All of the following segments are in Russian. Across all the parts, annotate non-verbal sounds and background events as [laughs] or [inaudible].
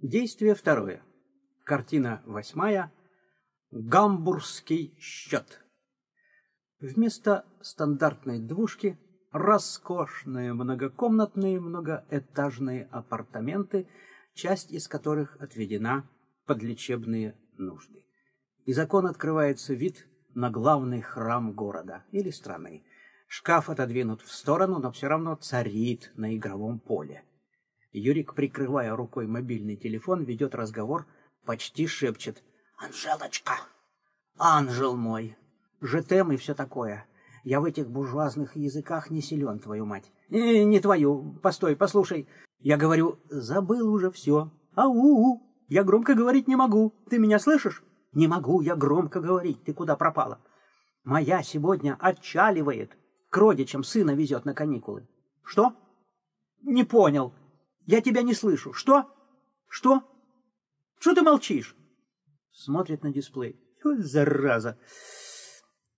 Действие второе. Картина восьмая. Гамбургский счет. Вместо стандартной двушки роскошные многокомнатные многоэтажные апартаменты, часть из которых отведена под лечебные нужды. Из окон открывается вид на главный храм города или страны. Шкаф отодвинут в сторону, но все равно царит на игровом поле. Юрик, прикрывая рукой мобильный телефон, ведет разговор, почти шепчет. «Анжелочка! Анжел мой! Жетем и все такое. Я в этих буржуазных языках не силен, твою мать. Не, не твою. Постой, послушай. Я говорю, забыл уже все. Ау! Я громко говорить не могу. Ты меня слышишь? Не могу я громко говорить. Ты куда пропала? Моя сегодня отчаливает. К родичам сына везет на каникулы. Что? Не понял. Я тебя не слышу. Что? Что? Что ты молчишь? Смотрит на дисплей. О, зараза!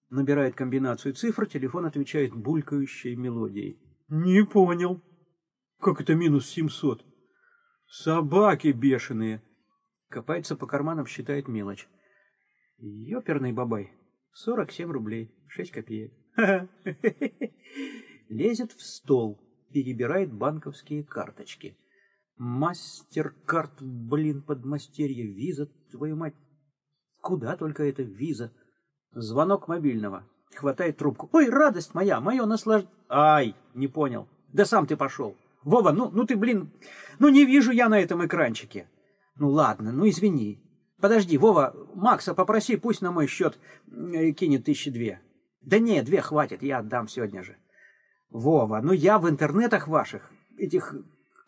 Набирает комбинацию цифр, телефон отвечает булькающей мелодией. Не понял. Как это минус семьсот? Собаки бешеные. Копается по карманам, считает мелочь. Ёперный бабай. Сорок семь рублей. Шесть копеек. [laughs] Лезет в стол перебирает банковские карточки. Мастеркард, блин, подмастерье, виза, твою мать. Куда только это виза? Звонок мобильного. Хватает трубку. Ой, радость моя, мое наслаждение. Ай, не понял. Да сам ты пошел. Вова, ну, ну ты, блин, ну не вижу я на этом экранчике. Ну ладно, ну извини. Подожди, Вова, Макса попроси, пусть на мой счет э, кинет тысячи две. Да не, две хватит, я отдам сегодня же. Вова, ну я в интернетах ваших, этих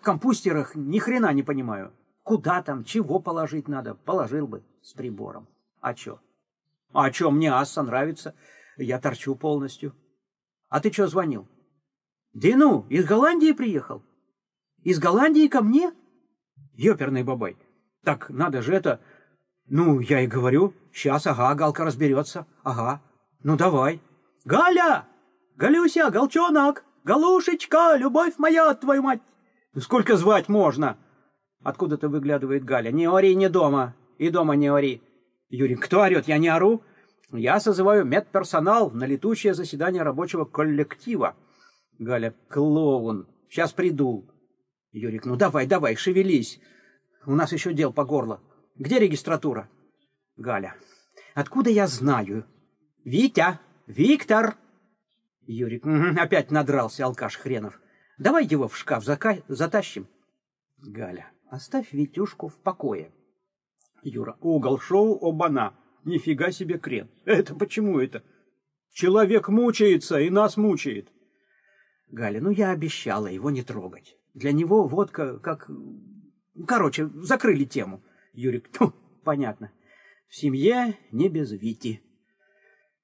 компустерах ни хрена не понимаю. Куда там, чего положить надо? Положил бы с прибором. А чё? А чё, мне Асса нравится. Я торчу полностью. А ты чё звонил? Да ну, из Голландии приехал. Из Голландии ко мне? Ёперный бабай. Так надо же это... Ну, я и говорю. Сейчас, ага, Галка разберется. Ага. Ну, давай. Галя! Галюся, Голчонок, Галушечка, любовь моя, твою мать! Сколько звать можно? Откуда-то выглядывает Галя. Не ори, не дома. И дома не ори. Юрий, кто орет? Я не ору. Я созываю медперсонал на летучее заседание рабочего коллектива. Галя, клоун. Сейчас приду. Юрик, ну давай, давай, шевелись. У нас еще дел по горло. Где регистратура? Галя, откуда я знаю? Витя, Виктор, Юрик, опять надрался алкаш хренов. Давай его в шкаф зака... затащим. Галя, оставь Витюшку в покое. Юра, угол шоу оба-на. Нифига себе крен. Это почему это? Человек мучается и нас мучает. Галя, ну я обещала его не трогать. Для него водка как... Короче, закрыли тему. Юрик, ну, понятно. В семье не без Вити.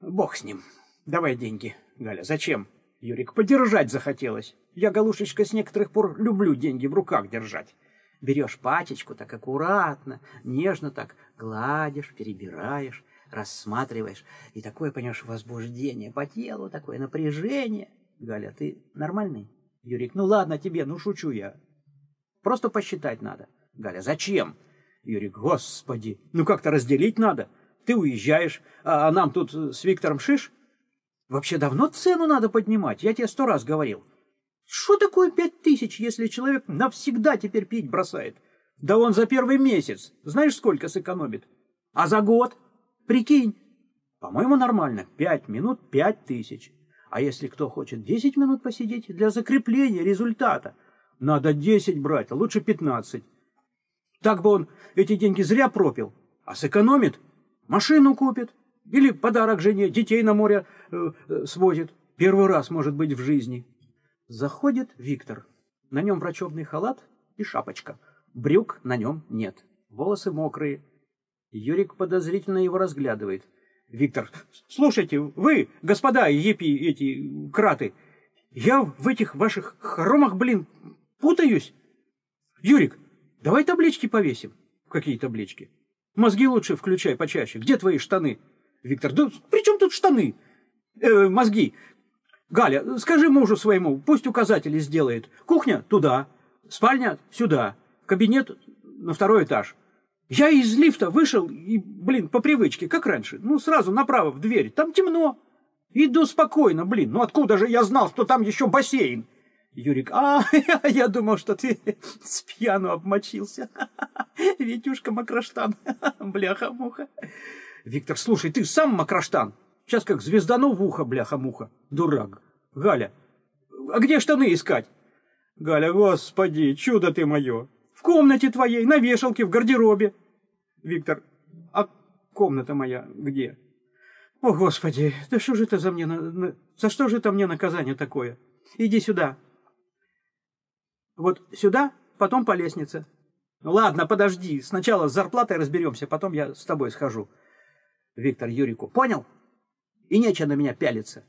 Бог с ним. Давай деньги. Галя, зачем? Юрик, подержать захотелось. Я, Галушечка, с некоторых пор люблю деньги в руках держать. Берешь пачечку так аккуратно, нежно так гладишь, перебираешь, рассматриваешь. И такое, понимаешь, возбуждение по телу, такое напряжение. Галя, ты нормальный? Юрик, ну ладно тебе, ну шучу я. Просто посчитать надо. Галя, зачем? Юрик, господи, ну как-то разделить надо. Ты уезжаешь, а нам тут с Виктором Шиш Вообще давно цену надо поднимать, я тебе сто раз говорил. Что такое пять тысяч, если человек навсегда теперь пить бросает? Да он за первый месяц, знаешь, сколько сэкономит? А за год? Прикинь. По-моему, нормально. Пять минут, пять тысяч. А если кто хочет десять минут посидеть для закрепления результата, надо десять брать, а лучше пятнадцать. Так бы он эти деньги зря пропил, а сэкономит, машину купит, или подарок жене, детей на море э, э, свозит. Первый раз, может быть, в жизни. Заходит Виктор. На нем врачебный халат и шапочка. Брюк на нем нет. Волосы мокрые. Юрик подозрительно его разглядывает. Виктор, слушайте, вы, господа епи, эти краты, я в этих ваших хромах, блин, путаюсь. Юрик, давай таблички повесим. Какие таблички? Мозги лучше включай почаще. Где твои штаны? Виктор, да при чем тут штаны? Э, мозги. Галя, скажи мужу своему, пусть указатели сделает. Кухня туда, спальня сюда, кабинет на второй этаж. Я из лифта вышел и, блин, по привычке, как раньше, ну, сразу направо в дверь. Там темно. Иду спокойно, блин. Ну, откуда же я знал, что там еще бассейн? Юрик, а, [laughs] я думал, что ты [laughs] с пьяну обмочился. [laughs] Витюшка Макроштан, бляха-муха. Виктор, слушай, ты сам Макроштан. Сейчас как звездану в ухо, бляха-муха. Дурак. Галя, а где штаны искать? Галя, господи, чудо ты мое. В комнате твоей, на вешалке, в гардеробе. Виктор, а комната моя где? О, Господи, да что же это за мне, на... за что же это мне наказание такое? Иди сюда. Вот сюда, потом по лестнице. Ладно, подожди, сначала с зарплатой разберемся, потом я с тобой схожу. Виктор Юрику, понял? И нечего на меня пялиться.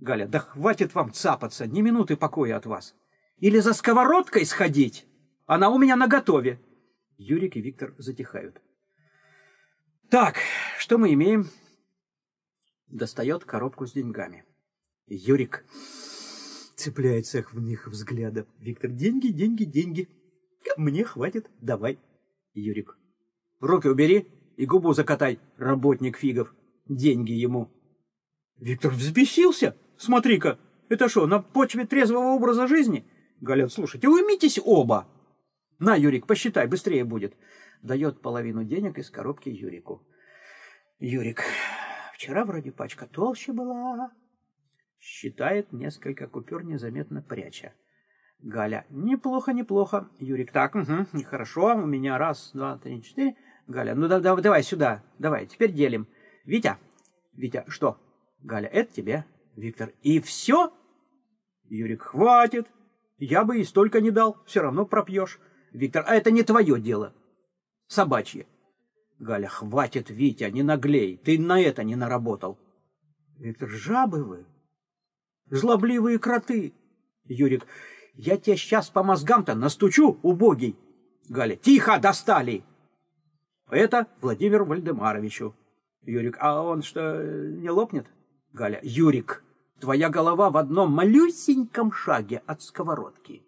Галя, да хватит вам цапаться, ни минуты покоя от вас. Или за сковородкой сходить? Она у меня наготове. Юрик и Виктор затихают. Так, что мы имеем? Достает коробку с деньгами. Юрик цепляется в них взглядом. Виктор, деньги, деньги, деньги. Мне хватит, давай. Юрик, руки убери и губу закатай, работник фигов. Деньги ему. Виктор взбесился. Смотри-ка, это что, на почве трезвого образа жизни? Галя, слушайте, уймитесь оба. На, Юрик, посчитай, быстрее будет. Дает половину денег из коробки Юрику. Юрик, вчера вроде пачка толще была. Считает несколько купюр, незаметно пряча. Галя, неплохо, неплохо. Юрик, так, угу, нехорошо, у меня раз, два, три, четыре. Галя, ну да, да, давай сюда, давай, теперь делим. Витя, Витя, что? Галя, это тебе. Виктор, и все? Юрик, хватит. Я бы и столько не дал, все равно пропьешь. Виктор, а это не твое дело. Собачье. Галя, хватит, Витя, не наглей. Ты на это не наработал. Виктор, жабы вы. Злобливые кроты. Юрик, я тебе сейчас по мозгам-то настучу, убогий. Галя, тихо, достали. Это Владимир Вальдемаровичу. Юрик, а он что, не лопнет? Галя, Юрик, твоя голова в одном малюсеньком шаге от сковородки.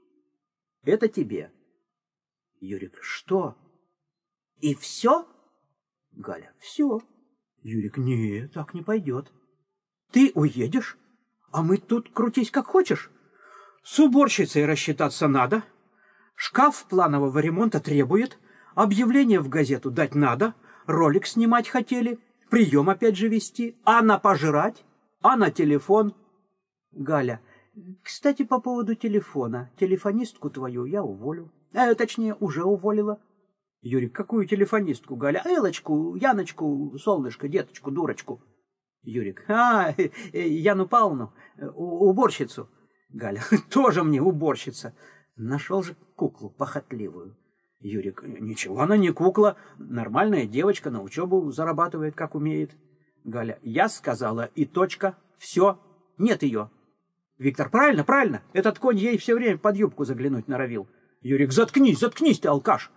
Это тебе. Юрик, что? И все? Галя, все. Юрик, не, так не пойдет. Ты уедешь, а мы тут крутись как хочешь. С уборщицей рассчитаться надо. Шкаф планового ремонта требует. Объявление в газету дать надо. Ролик снимать хотели. Прием опять же вести. А на пожрать? А на телефон? Галя, кстати, по поводу телефона. Телефонистку твою я уволю. Э, точнее, уже уволила. Юрик, какую телефонистку, Галя? Элочку, Яночку, солнышко, деточку, дурочку. Юрик, а, э, э, Яну Павловну, э, уборщицу. Галя, [laughs] тоже мне уборщица. Нашел же куклу похотливую. Юрик, ничего, она не кукла, нормальная девочка, на учебу зарабатывает, как умеет. Галя, я сказала, и точка, все, нет ее. Виктор, правильно, правильно, этот конь ей все время под юбку заглянуть норовил. Юрик, заткнись, заткнись ты, алкаш.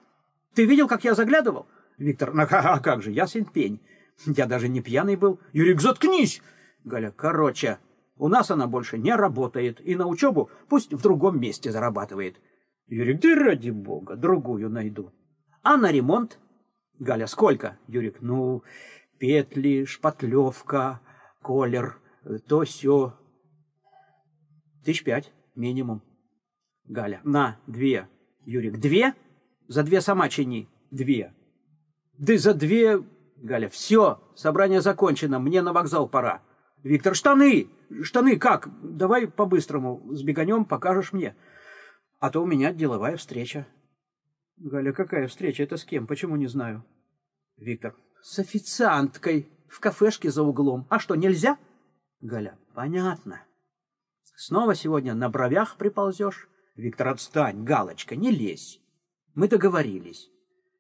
Ты видел, как я заглядывал? Виктор, ну [laughs] а как же, я сын пень. Я даже не пьяный был. Юрик, заткнись. Галя, короче, у нас она больше не работает, и на учебу пусть в другом месте зарабатывает. Юрик, да ради бога, другую найду. А на ремонт? Галя, сколько? Юрик, ну, петли, шпатлевка, колер, то все. Тысяч пять минимум. Галя, на, две. Юрик, две? За две сама чини. Две. Да за две... Галя, все, собрание закончено, мне на вокзал пора. Виктор, штаны! Штаны как? Давай по-быстрому сбеганем, покажешь мне. А то у меня деловая встреча. Галя, какая встреча? Это с кем? Почему не знаю? Виктор, с официанткой в кафешке за углом. А что, нельзя? Галя, понятно. Снова сегодня на бровях приползешь? Виктор, отстань, Галочка, не лезь. Мы договорились.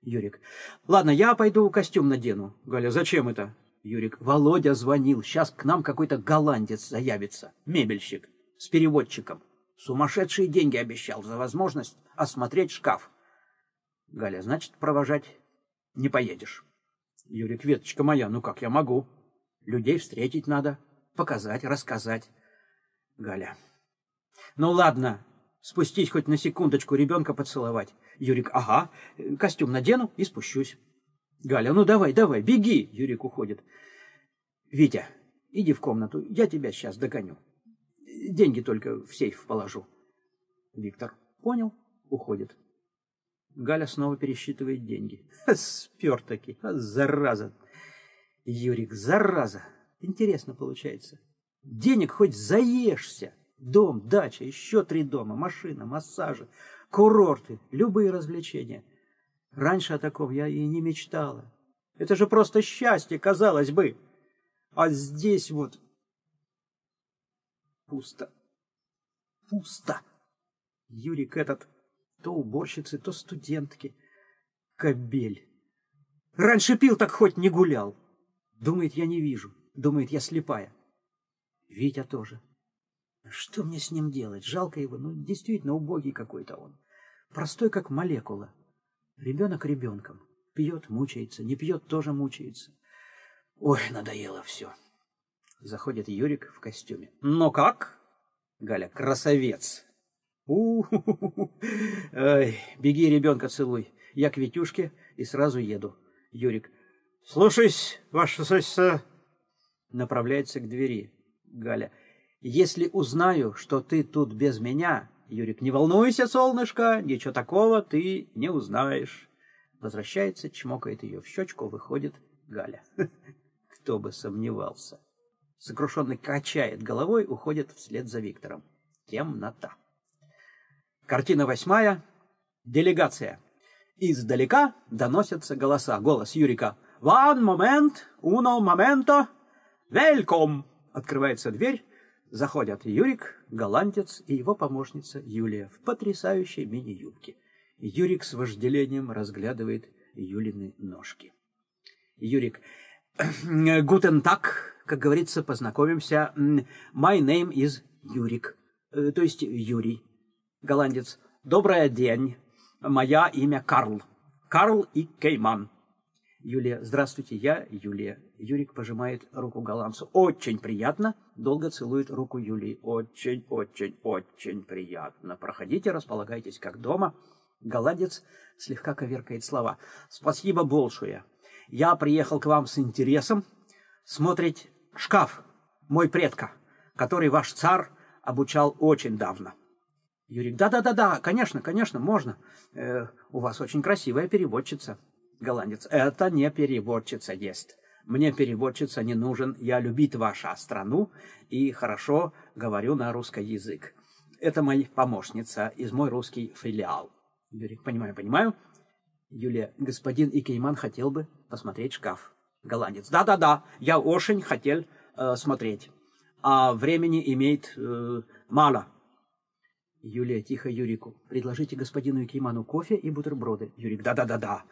Юрик. Ладно, я пойду костюм надену. Галя, зачем это? Юрик. Володя звонил. Сейчас к нам какой-то голландец заявится. Мебельщик. С переводчиком. Сумасшедшие деньги обещал за возможность осмотреть шкаф. Галя, значит, провожать не поедешь. Юрик, веточка моя, ну как я могу? Людей встретить надо, показать, рассказать. Галя. Ну ладно, спустись хоть на секундочку, ребенка поцеловать. Юрик, ага, костюм надену и спущусь. Галя, ну давай, давай, беги. Юрик уходит. Витя, иди в комнату, я тебя сейчас догоню. Деньги только в сейф положу. Виктор, понял, уходит. Галя снова пересчитывает деньги. [laughs] Спер таки, а, зараза. Юрик, зараза. Интересно получается. Денег хоть заешься. Дом, дача, еще три дома, машина, массажи, курорты, любые развлечения. Раньше о таком я и не мечтала. Это же просто счастье, казалось бы. А здесь вот пусто. Пусто. Юрик этот то уборщицы, то студентки. Кобель. Раньше пил, так хоть не гулял. Думает, я не вижу. Думает, я слепая. Витя тоже. Что мне с ним делать? Жалко его. Ну, действительно, убогий какой-то он. Простой, как молекула. Ребенок ребенком. Пьет, мучается. Не пьет, тоже мучается. Ой, надоело все. Заходит Юрик в костюме. Ну как? Галя, красавец. У Ой, беги, ребенка целуй. Я к Витюшке и сразу еду. Юрик. Слушаюсь, ваше сосиса. Направляется к двери. Галя. Если узнаю, что ты тут без меня, Юрик, не волнуйся, солнышко, ничего такого ты не узнаешь. Возвращается, чмокает ее в щечку, выходит Галя. [laughs] Кто бы сомневался. Сокрушенный качает головой, уходит вслед за Виктором. Темнота. Картина восьмая. Делегация. Издалека доносятся голоса. Голос Юрика. «One moment, uno momento, welcome!» Открывается дверь, Заходят Юрик, голландец и его помощница Юлия в потрясающей мини-юбке. Юрик с вожделением разглядывает Юлины ножки. Юрик, гутен так, как говорится, познакомимся. My name is Юрик, э, то есть Юрий. Голландец, добрый день, моя имя Карл. Карл и Кейман. Юлия, здравствуйте, я Юлия. Юрик пожимает руку голландцу. Очень приятно. Долго целует руку Юлии. Очень, очень, очень приятно. Проходите, располагайтесь как дома. Голландец слегка коверкает слова. Спасибо большое. Я приехал к вам с интересом смотреть шкаф мой предка, который ваш царь обучал очень давно. Юрик, да-да-да-да, конечно, конечно, можно. Э, у вас очень красивая переводчица. Голландец. Это не переводчица есть. Мне переводчица не нужен. Я любит ваша страну и хорошо говорю на русский язык. Это моя помощница из мой русский филиал. Юрий, понимаю, понимаю. Юлия, господин Икейман хотел бы посмотреть шкаф. Голландец. Да-да-да, я очень хотел э, смотреть. А времени имеет э, мало. Юлия тихо Юрику. Предложите господину Икейману кофе и бутерброды. Юрик. Да-да-да-да.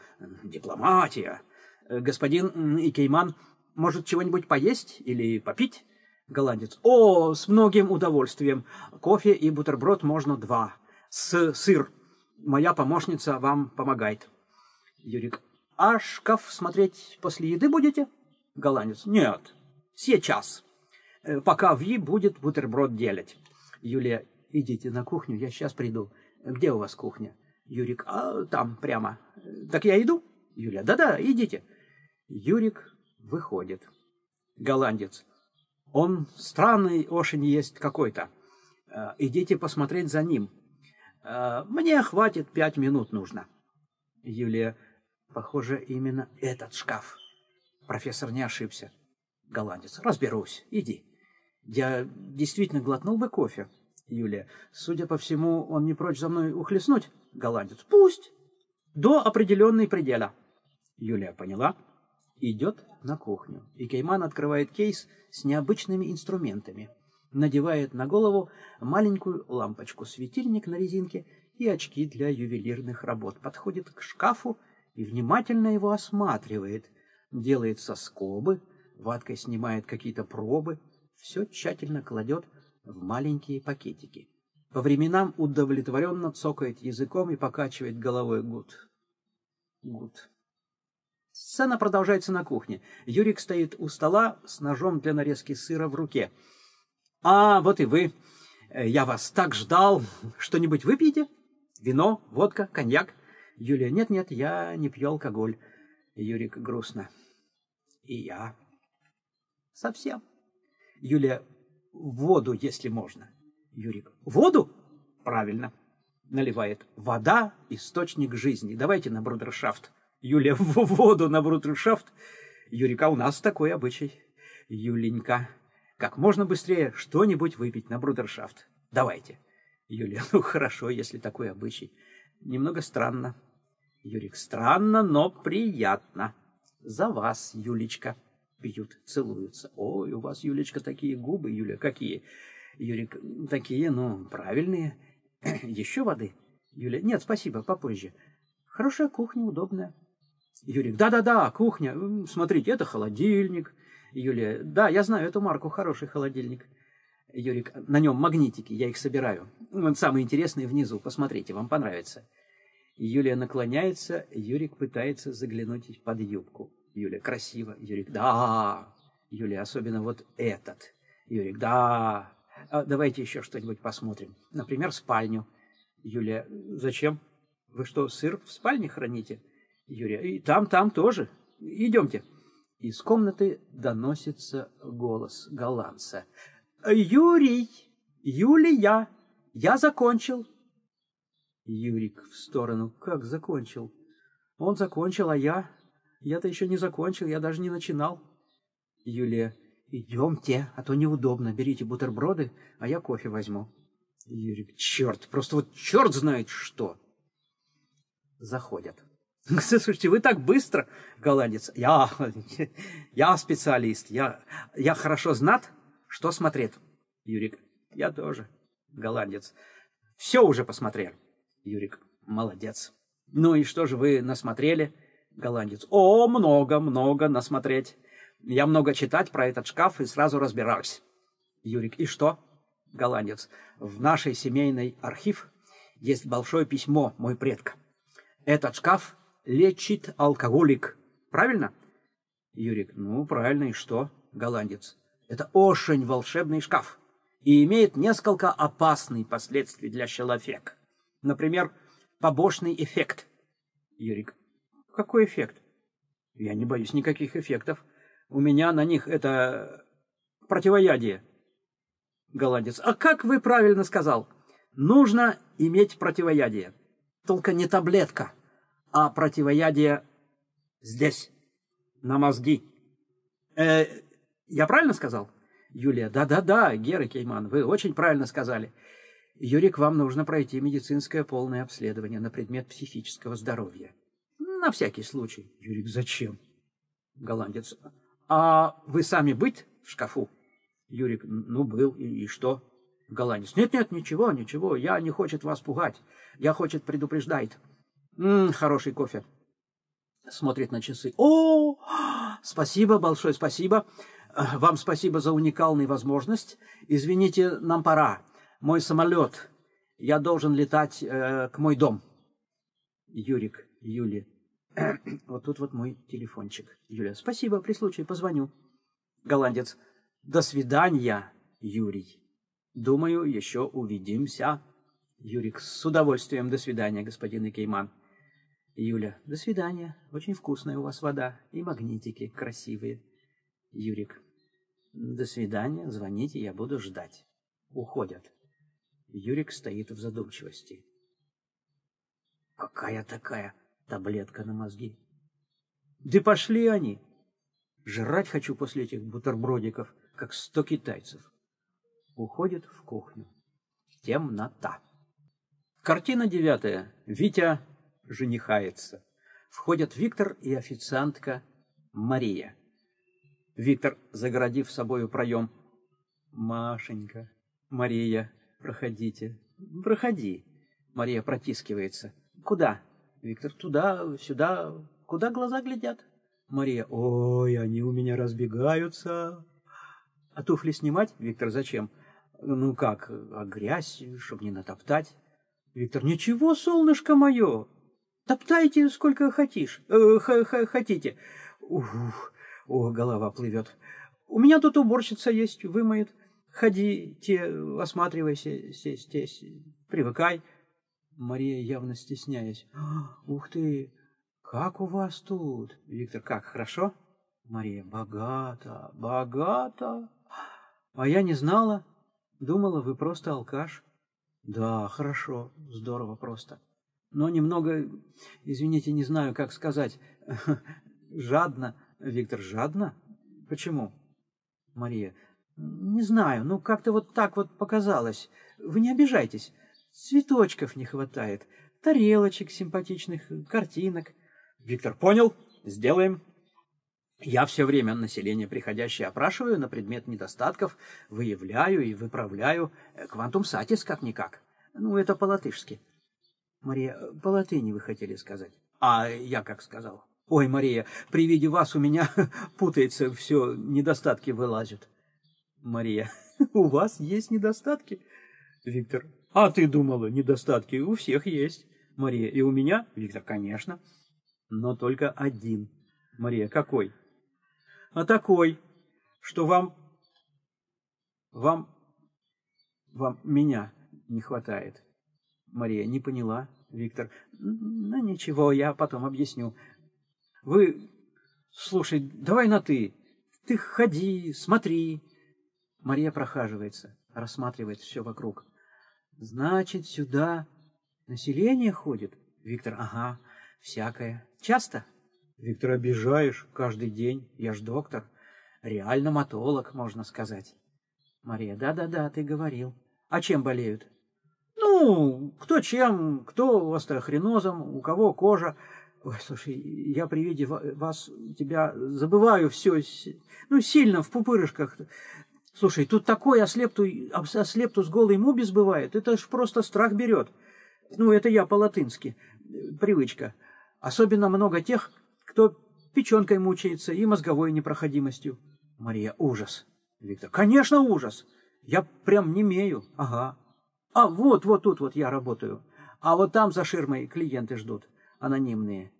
Дипломатия. Э, господин Икейман, может чего-нибудь поесть или попить? Голландец. О, с многим удовольствием. Кофе и бутерброд можно два. С сыр. Моя помощница вам помогает. Юрик. А шкаф смотреть после еды будете? Голландец. Нет. Сейчас. Э, пока Ви будет бутерброд делать. Юлия. Идите на кухню, я сейчас приду. Где у вас кухня? Юрик, а там прямо. Так я иду? Юля, да-да, идите. Юрик выходит. Голландец. Он странный очень есть какой-то. Э, идите посмотреть за ним. Э, мне хватит пять минут нужно. Юлия, похоже, именно этот шкаф. Профессор не ошибся. Голландец, разберусь, иди. Я действительно глотнул бы кофе. Юлия. Судя по всему, он не прочь за мной ухлестнуть. Голландец. Пусть. До определенной предела. Юлия поняла. Идет на кухню. И Кейман открывает кейс с необычными инструментами. Надевает на голову маленькую лампочку-светильник на резинке и очки для ювелирных работ. Подходит к шкафу и внимательно его осматривает. Делает соскобы, ваткой снимает какие-то пробы, все тщательно кладет в маленькие пакетики. По временам удовлетворенно цокает языком и покачивает головой гуд. Гуд. Сцена продолжается на кухне. Юрик стоит у стола с ножом для нарезки сыра в руке. «А, вот и вы. Я вас так ждал. Что-нибудь выпьете? Вино, водка, коньяк?» Юлия, нет-нет, я не пью алкоголь. Юрик грустно. И я. Совсем. Юлия, воду, если можно. Юрик, воду? Правильно. Наливает. Вода – источник жизни. Давайте на брудершафт. Юлия, в [laughs] воду на брудершафт. Юрика, у нас такой обычай. Юленька, как можно быстрее что-нибудь выпить на брудершафт. Давайте. Юлия, [laughs] ну хорошо, если такой обычай. Немного странно. Юрик, странно, но приятно. За вас, Юлечка. Пьют, целуются. Ой, у вас, Юлечка, такие губы, Юля, какие? Юрик, такие, ну, правильные. [clears throat] Еще воды? Юля, нет, спасибо, попозже. Хорошая кухня, удобная. Юрик, да-да-да, кухня. Смотрите, это холодильник. Юлия, да, я знаю эту марку, хороший холодильник. Юрик, на нем магнитики, я их собираю. Вон самые интересные внизу, посмотрите, вам понравится. Юлия наклоняется, Юрик пытается заглянуть под юбку. Юлия, красиво. Юрик, да. Юлия, особенно вот этот. Юрик, да. А давайте еще что-нибудь посмотрим. Например, спальню. Юлия, зачем? Вы что, сыр в спальне храните? Юрия, и там, там тоже. Идемте. Из комнаты доносится голос голландца. «Юрий! Юлия! Я закончил!» Юрик в сторону. «Как закончил?» «Он закончил, а я...» «Я-то еще не закончил, я даже не начинал». Юлия. «Идемте, а то неудобно. Берите бутерброды, а я кофе возьму». Юрик. «Черт, просто вот черт знает что!» Заходят. [laughs] Слушайте, вы так быстро, голландец. Я, я специалист, я, я хорошо знат, что смотреть. Юрик, я тоже, голландец. Все уже посмотрел. Юрик, молодец. Ну и что же вы насмотрели, голландец? О, много, много насмотреть. Я много читать про этот шкаф и сразу разбираюсь. Юрик, и что? Голландец, в нашей семейной архив есть большое письмо мой предка. Этот шкаф лечит алкоголик. Правильно? Юрик, ну, правильно, и что? Голландец. Это очень волшебный шкаф и имеет несколько опасные последствия для человека. Например, побочный эффект. Юрик, какой эффект? Я не боюсь никаких эффектов. У меня на них это противоядие. Голландец, а как вы правильно сказал? Нужно иметь противоядие. Только не таблетка а противоядие здесь, на мозги. Э, я правильно сказал? Юлия, да-да-да, Гера Кейман, вы очень правильно сказали. Юрик, вам нужно пройти медицинское полное обследование на предмет психического здоровья. На всякий случай. Юрик, зачем? Голландец, а вы сами быть в шкафу? Юрик, ну, был, и, и что? Голландец, нет-нет, ничего, ничего, я не хочет вас пугать, я хочет предупреждать. М -м, хороший кофе. Смотрит на часы. О, спасибо, большое спасибо. Вам спасибо за уникальную возможность. Извините, нам пора. Мой самолет. Я должен летать э, к мой дом. Юрик, Юли. [clears throat] вот тут вот мой телефончик. Юля, спасибо, при случае позвоню. Голландец. До свидания, Юрий. Думаю, еще увидимся. Юрик, с удовольствием. До свидания, господин Икейман. Юля, до свидания. Очень вкусная у вас вода. И магнитики красивые. Юрик, до свидания. Звоните, я буду ждать. Уходят. Юрик стоит в задумчивости. Какая такая таблетка на мозги? Да пошли они. Жрать хочу после этих бутербродиков, как сто китайцев. Уходит в кухню. Темнота. Картина девятая. Витя женихается. Входят Виктор и официантка Мария. Виктор, загородив собою проем. «Машенька, Мария, проходите, проходи». Мария протискивается. «Куда?» Виктор, «Туда, сюда, куда глаза глядят?» Мария, «Ой, они у меня разбегаются». «А туфли снимать?» Виктор, «Зачем?» «Ну как, а грязь, чтобы не натоптать?» Виктор, «Ничего, солнышко мое, Топтайте сколько хотишь, э, хотите. Ух, о, голова плывет. У меня тут уборщица есть, вымоет. Ходите, осматривайся здесь, здесь, привыкай. Мария, явно стесняясь. Ух ты, как у вас тут? Виктор, как, хорошо? Мария, богато, богато. А я не знала. Думала, вы просто алкаш. Да, хорошо, здорово просто. Но немного, извините, не знаю, как сказать, [laughs] жадно. Виктор, жадно? Почему? Мария, не знаю, ну как-то вот так вот показалось. Вы не обижайтесь. Цветочков не хватает, тарелочек симпатичных, картинок. Виктор, понял, сделаем. Я все время население приходящее опрашиваю на предмет недостатков, выявляю и выправляю. Квантум сатис как-никак. Ну, это по-латышски. Мария, по латыни вы хотели сказать. А я как сказал? Ой, Мария, при виде вас у меня [laughs] путается все, недостатки вылазят. Мария, [laughs] у вас есть недостатки? Виктор, а ты думала, недостатки у всех есть. Мария, и у меня? Виктор, конечно. Но только один. Мария, какой? А такой, что вам... Вам... Вам меня не хватает. Мария, не поняла. Виктор, ну ничего, я потом объясню. Вы, слушай, давай на «ты». Ты ходи, смотри. Мария прохаживается, рассматривает все вокруг. Значит, сюда население ходит? Виктор, ага, всякое. Часто? Виктор, обижаешь каждый день. Я ж доктор. Реально матолог, можно сказать. Мария, да-да-да, ты говорил. А чем болеют? Ну, кто чем, кто остеохренозом, у кого кожа. Ой, слушай, я при виде вас, тебя забываю все, ну, сильно в пупырышках. Слушай, тут такой ослепту, ослептус голый мубис бывает, это ж просто страх берет. Ну, это я по-латынски, привычка. Особенно много тех, кто печенкой мучается и мозговой непроходимостью. Мария, ужас. Виктор, конечно, ужас. Я прям не имею. Ага. А вот, вот тут вот я работаю. А вот там за ширмой клиенты ждут, анонимные.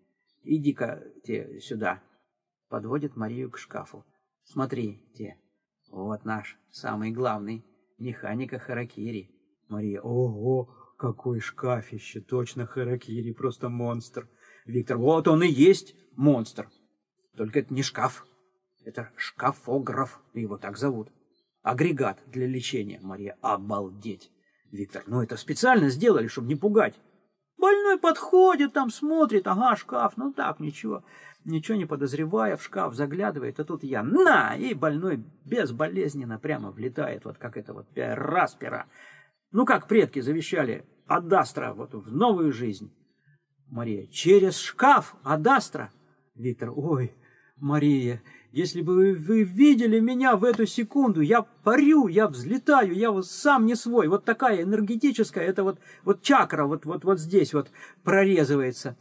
Иди-ка те сюда. Подводит Марию к шкафу. Смотри, те. Вот наш самый главный, механика Харакири. Мария, ого, какой шкафище, точно Харакири, просто монстр. Виктор, вот он и есть монстр. Только это не шкаф, это шкафограф, его так зовут. Агрегат для лечения. Мария, обалдеть. Виктор, ну это специально сделали, чтобы не пугать. Больной подходит, там смотрит, ага, шкаф, ну так, ничего ничего не подозревая, в шкаф заглядывает, а тут я на, и больной безболезненно прямо влетает, вот как это вот раз пера. Ну, как предки завещали Адастра вот в новую жизнь. Мария, через шкаф Адастра. Виктор, ой, Мария, если бы вы, видели меня в эту секунду, я парю, я взлетаю, я вот сам не свой. Вот такая энергетическая, это вот, вот чакра вот, вот, вот здесь вот прорезывается.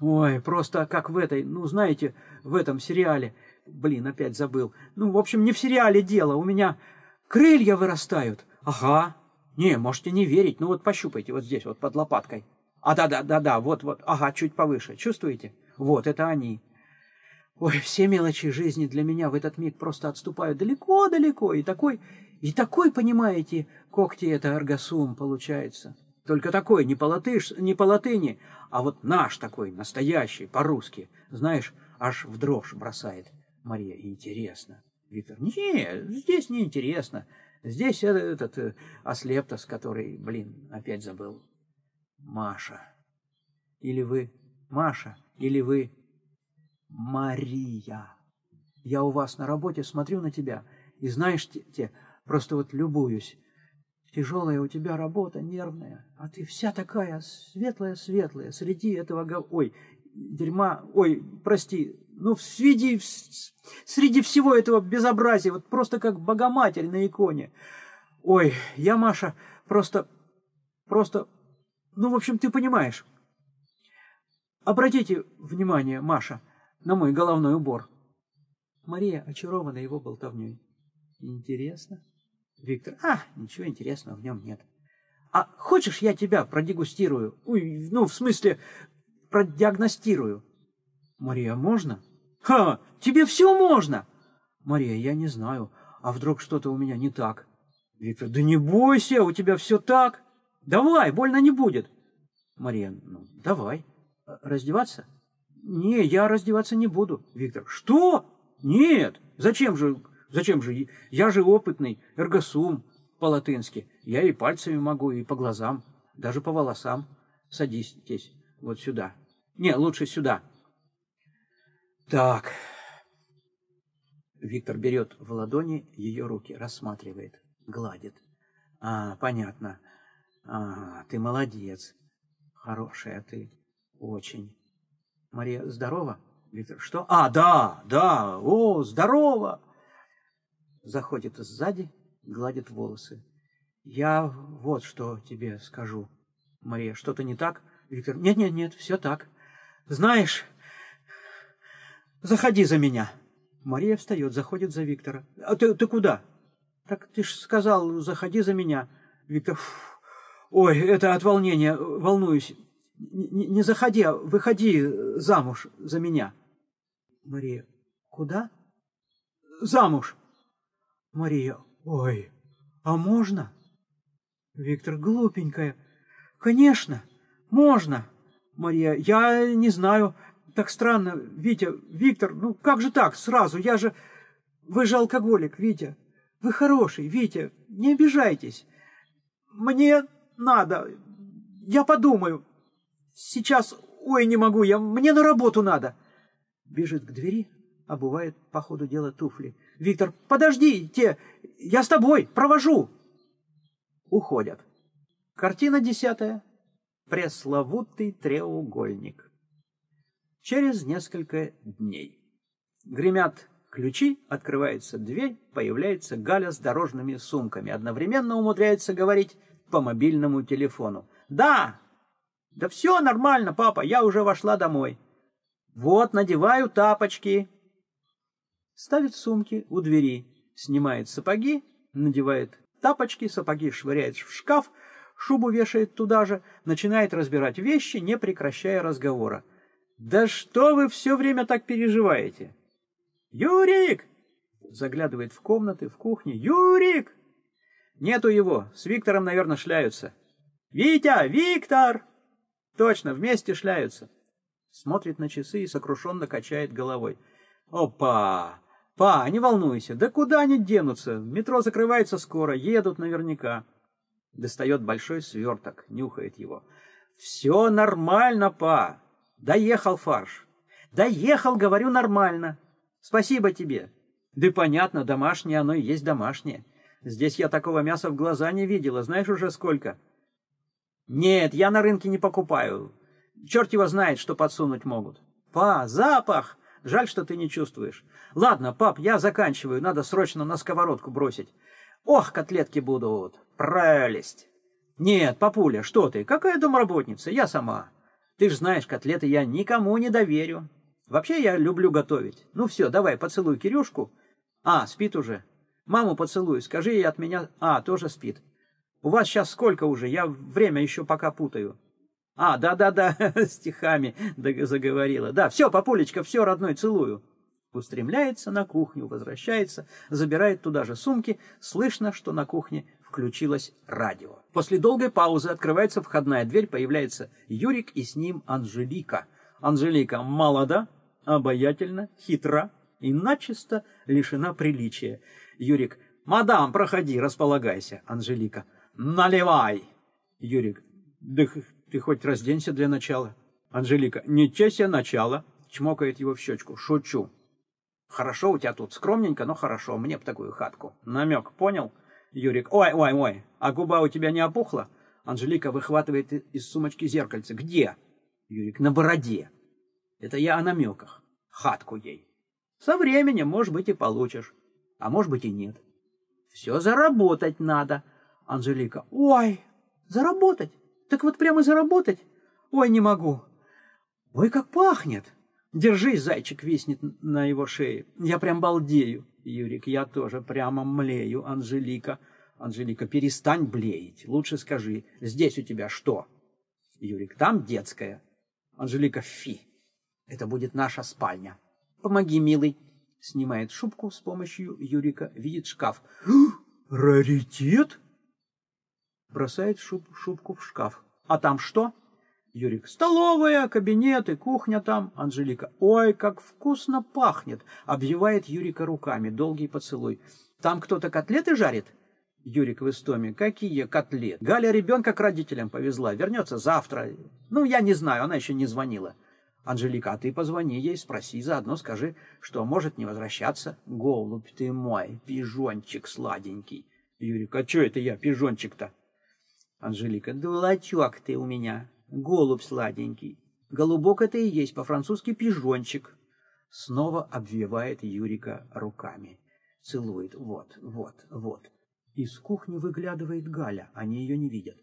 Ой, просто как в этой, ну, знаете, в этом сериале. Блин, опять забыл. Ну, в общем, не в сериале дело. У меня крылья вырастают. Ага. Не, можете не верить. Ну, вот пощупайте вот здесь, вот под лопаткой. А, да-да-да-да, вот-вот. Ага, чуть повыше. Чувствуете? Вот, это они. Ой, все мелочи жизни для меня в этот миг просто отступают далеко-далеко. И такой, и такой, понимаете, когти это аргасум получается. Только такой, не по, латыш, не по латыни, а вот наш такой, настоящий, по-русски. Знаешь, аж в дрожь бросает. Мария, интересно. Виктор, не, здесь не интересно. Здесь этот, этот э, ослептос, который, блин, опять забыл. Маша. Или вы Маша, или вы Мария. Я у вас на работе смотрю на тебя, и знаешь, те, те просто вот любуюсь. Тяжелая у тебя работа, нервная, а ты вся такая светлая-светлая среди этого... Ой, дерьма, ой, прости, ну, среди, среди всего этого безобразия, вот просто как Богоматерь на иконе. Ой, я, Маша, просто, просто, ну, в общем, ты понимаешь. Обратите внимание, Маша, на мой головной убор. Мария очарована его болтовней. Интересно. Виктор, а, ничего интересного в нем нет. А хочешь, я тебя продегустирую? Ой, ну, в смысле, продиагностирую. Мария, можно? Ха, тебе все можно. Мария, я не знаю, а вдруг что-то у меня не так? Виктор, да не бойся, у тебя все так. Давай, больно не будет. Мария, ну, давай. Раздеваться? Не, я раздеваться не буду. Виктор, что? Нет, зачем же, зачем же? Я же опытный, эргосум по-латынски. Я и пальцами могу, и по глазам, даже по волосам. Садись здесь, вот сюда. Не, лучше сюда. Так. Виктор берет в ладони ее руки, рассматривает, гладит. А, понятно. А, ты молодец. Хорошая ты. Очень. Мария, здорова? Виктор, что? А, да, да, о, здорово! Заходит сзади, гладит волосы. Я вот что тебе скажу. Мария, что-то не так? Виктор, нет-нет-нет, все так. Знаешь, заходи за меня. Мария встает, заходит за Виктора. А ты, ты куда? Так ты ж сказал, заходи за меня. Виктор, фу, ой, это от волнения, волнуюсь. Не, не заходи, а выходи замуж за меня. Мария, куда? Замуж. Мария, ой, а можно? Виктор, глупенькая. Конечно, можно. Мария, я не знаю, так странно. Витя, Виктор, ну как же так сразу? Я же... Вы же алкоголик, Витя. Вы хороший, Витя, не обижайтесь. Мне надо. Я подумаю. Сейчас... Ой, не могу я. Мне на работу надо. Бежит к двери, обувает по ходу дела туфли. Виктор, подожди, те, я с тобой, провожу. Уходят. Картина десятая. Пресловутый треугольник. Через несколько дней. Гремят ключи, открывается дверь, появляется Галя с дорожными сумками. Одновременно умудряется говорить по мобильному телефону. «Да! Да все нормально, папа, я уже вошла домой. Вот, надеваю тапочки». Ставит сумки у двери, снимает сапоги, надевает тапочки, сапоги швыряет в шкаф, шубу вешает туда же, начинает разбирать вещи, не прекращая разговора. «Да что вы все время так переживаете?» «Юрик!» Заглядывает в комнаты, в кухне. «Юрик!» Нету его, с Виктором, наверное, шляются. «Витя! Виктор!» Точно, вместе шляются. Смотрит на часы и сокрушенно качает головой. «Опа! Па, не волнуйся, да куда они денутся? Метро закрывается скоро, едут наверняка». Достает большой сверток, нюхает его. «Все нормально, па! Доехал фарш! Доехал, говорю, нормально! Спасибо тебе!» «Да понятно, домашнее оно и есть домашнее. Здесь я такого мяса в глаза не видела, знаешь уже сколько?» «Нет, я на рынке не покупаю. Черт его знает, что подсунуть могут». «Па, запах! Жаль, что ты не чувствуешь. Ладно, пап, я заканчиваю, надо срочно на сковородку бросить. Ох, котлетки будут. Прелесть!» «Нет, папуля, что ты? Какая домработница? Я сама. Ты ж знаешь, котлеты я никому не доверю. Вообще я люблю готовить. Ну все, давай, поцелуй Кирюшку. А, спит уже. Маму поцелуй, скажи ей от меня... А, тоже спит. У вас сейчас сколько уже? Я время еще пока путаю. А, да-да-да, [laughs] стихами заговорила. Да, все, папулечка, все, родной, целую. Устремляется на кухню, возвращается, забирает туда же сумки. Слышно, что на кухне включилось радио. После долгой паузы открывается входная дверь, появляется Юрик и с ним Анжелика. Анжелика молода, обаятельна, хитра и начисто лишена приличия. Юрик, мадам, проходи, располагайся. Анжелика, наливай. Юрик, да ты хоть разденься для начала. Анжелика, ничего себе начало. Чмокает его в щечку. Шучу. Хорошо у тебя тут, скромненько, но хорошо. Мне б такую хатку. Намек, понял? Юрик, ой, ой, ой, а губа у тебя не опухла? Анжелика выхватывает из сумочки зеркальце. Где? Юрик, на бороде. Это я о намеках. Хатку ей. Со временем, может быть, и получишь. А может быть, и нет. Все заработать надо. Анжелика, ой, заработать? Так вот прямо заработать? Ой, не могу. Ой, как пахнет. Держись, зайчик виснет на его шее. Я прям балдею. Юрик, я тоже прямо млею. Анжелика. Анжелика, перестань блеять. Лучше скажи, здесь у тебя что? Юрик, там детская. Анжелика, фи. Это будет наша спальня. Помоги, милый. Снимает шубку с помощью Юрика, видит шкаф. Раритет? Бросает шуб, шубку в шкаф. А там что? Юрик, столовая, кабинет и кухня там. Анжелика, ой, как вкусно пахнет. Обвивает Юрика руками, долгий поцелуй. Там кто-то котлеты жарит? Юрик в истоме. Какие котлеты? Галя ребенка к родителям повезла. Вернется завтра. Ну, я не знаю, она еще не звонила. Анжелика, а ты позвони ей, спроси, заодно скажи, что может не возвращаться. Голубь ты мой, пижончик сладенький. Юрик, а что это я, пижончик-то? Анжелика, дурачок ты у меня, голубь сладенький. Голубок это и есть по-французски пижончик. Снова обвивает Юрика руками. Целует. Вот, вот, вот. Из кухни выглядывает Галя, они ее не видят.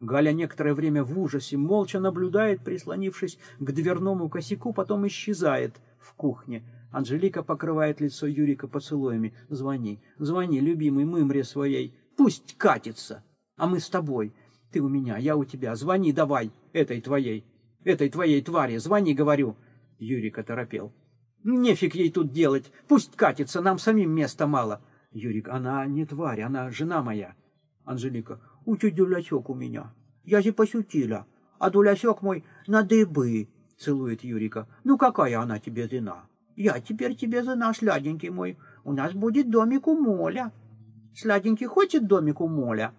Галя некоторое время в ужасе молча наблюдает, прислонившись к дверному косяку, потом исчезает в кухне. Анжелика покрывает лицо Юрика поцелуями. «Звони, звони, любимый мымре своей, пусть катится, а мы с тобой. Ты у меня, я у тебя, звони давай, этой твоей, этой твоей твари, звони, говорю». Юрик оторопел. «Нефиг ей тут делать, пусть катится, нам самим места мало». Юрик, она не тварь, она жена моя. Анжелика, у тебя дулясек у меня. Я же пошутила. А дулясек мой на дыбы, целует Юрика. Ну какая она тебе жена? Я теперь тебе жена, сладенький мой. У нас будет домик у моля. Сладенький хочет домик у моля?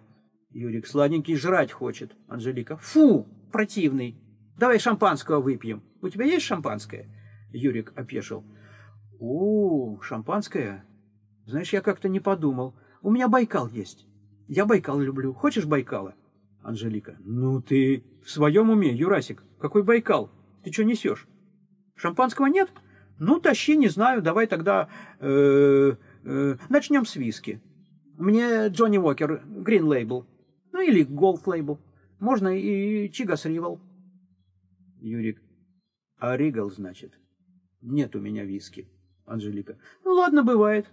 Юрик, сладенький жрать хочет. Анжелика, фу, противный. Давай шампанского выпьем. У тебя есть шампанское? Юрик опешил. О, шампанское? Знаешь, я как-то не подумал. У меня Байкал есть. Я Байкал люблю. Хочешь Байкала? Анжелика. Ну ты в своем уме, Юрасик. Какой Байкал? Ты что несешь? Шампанского нет? Ну, тащи, не знаю. Давай тогда э, э, начнем с виски. Мне Джонни Уокер, Green Label. Или Gold Label. Можно и Чигас Ривал. Юрик. А Ригал, значит? Нет у меня виски. Анжелика. Ну ладно, бывает.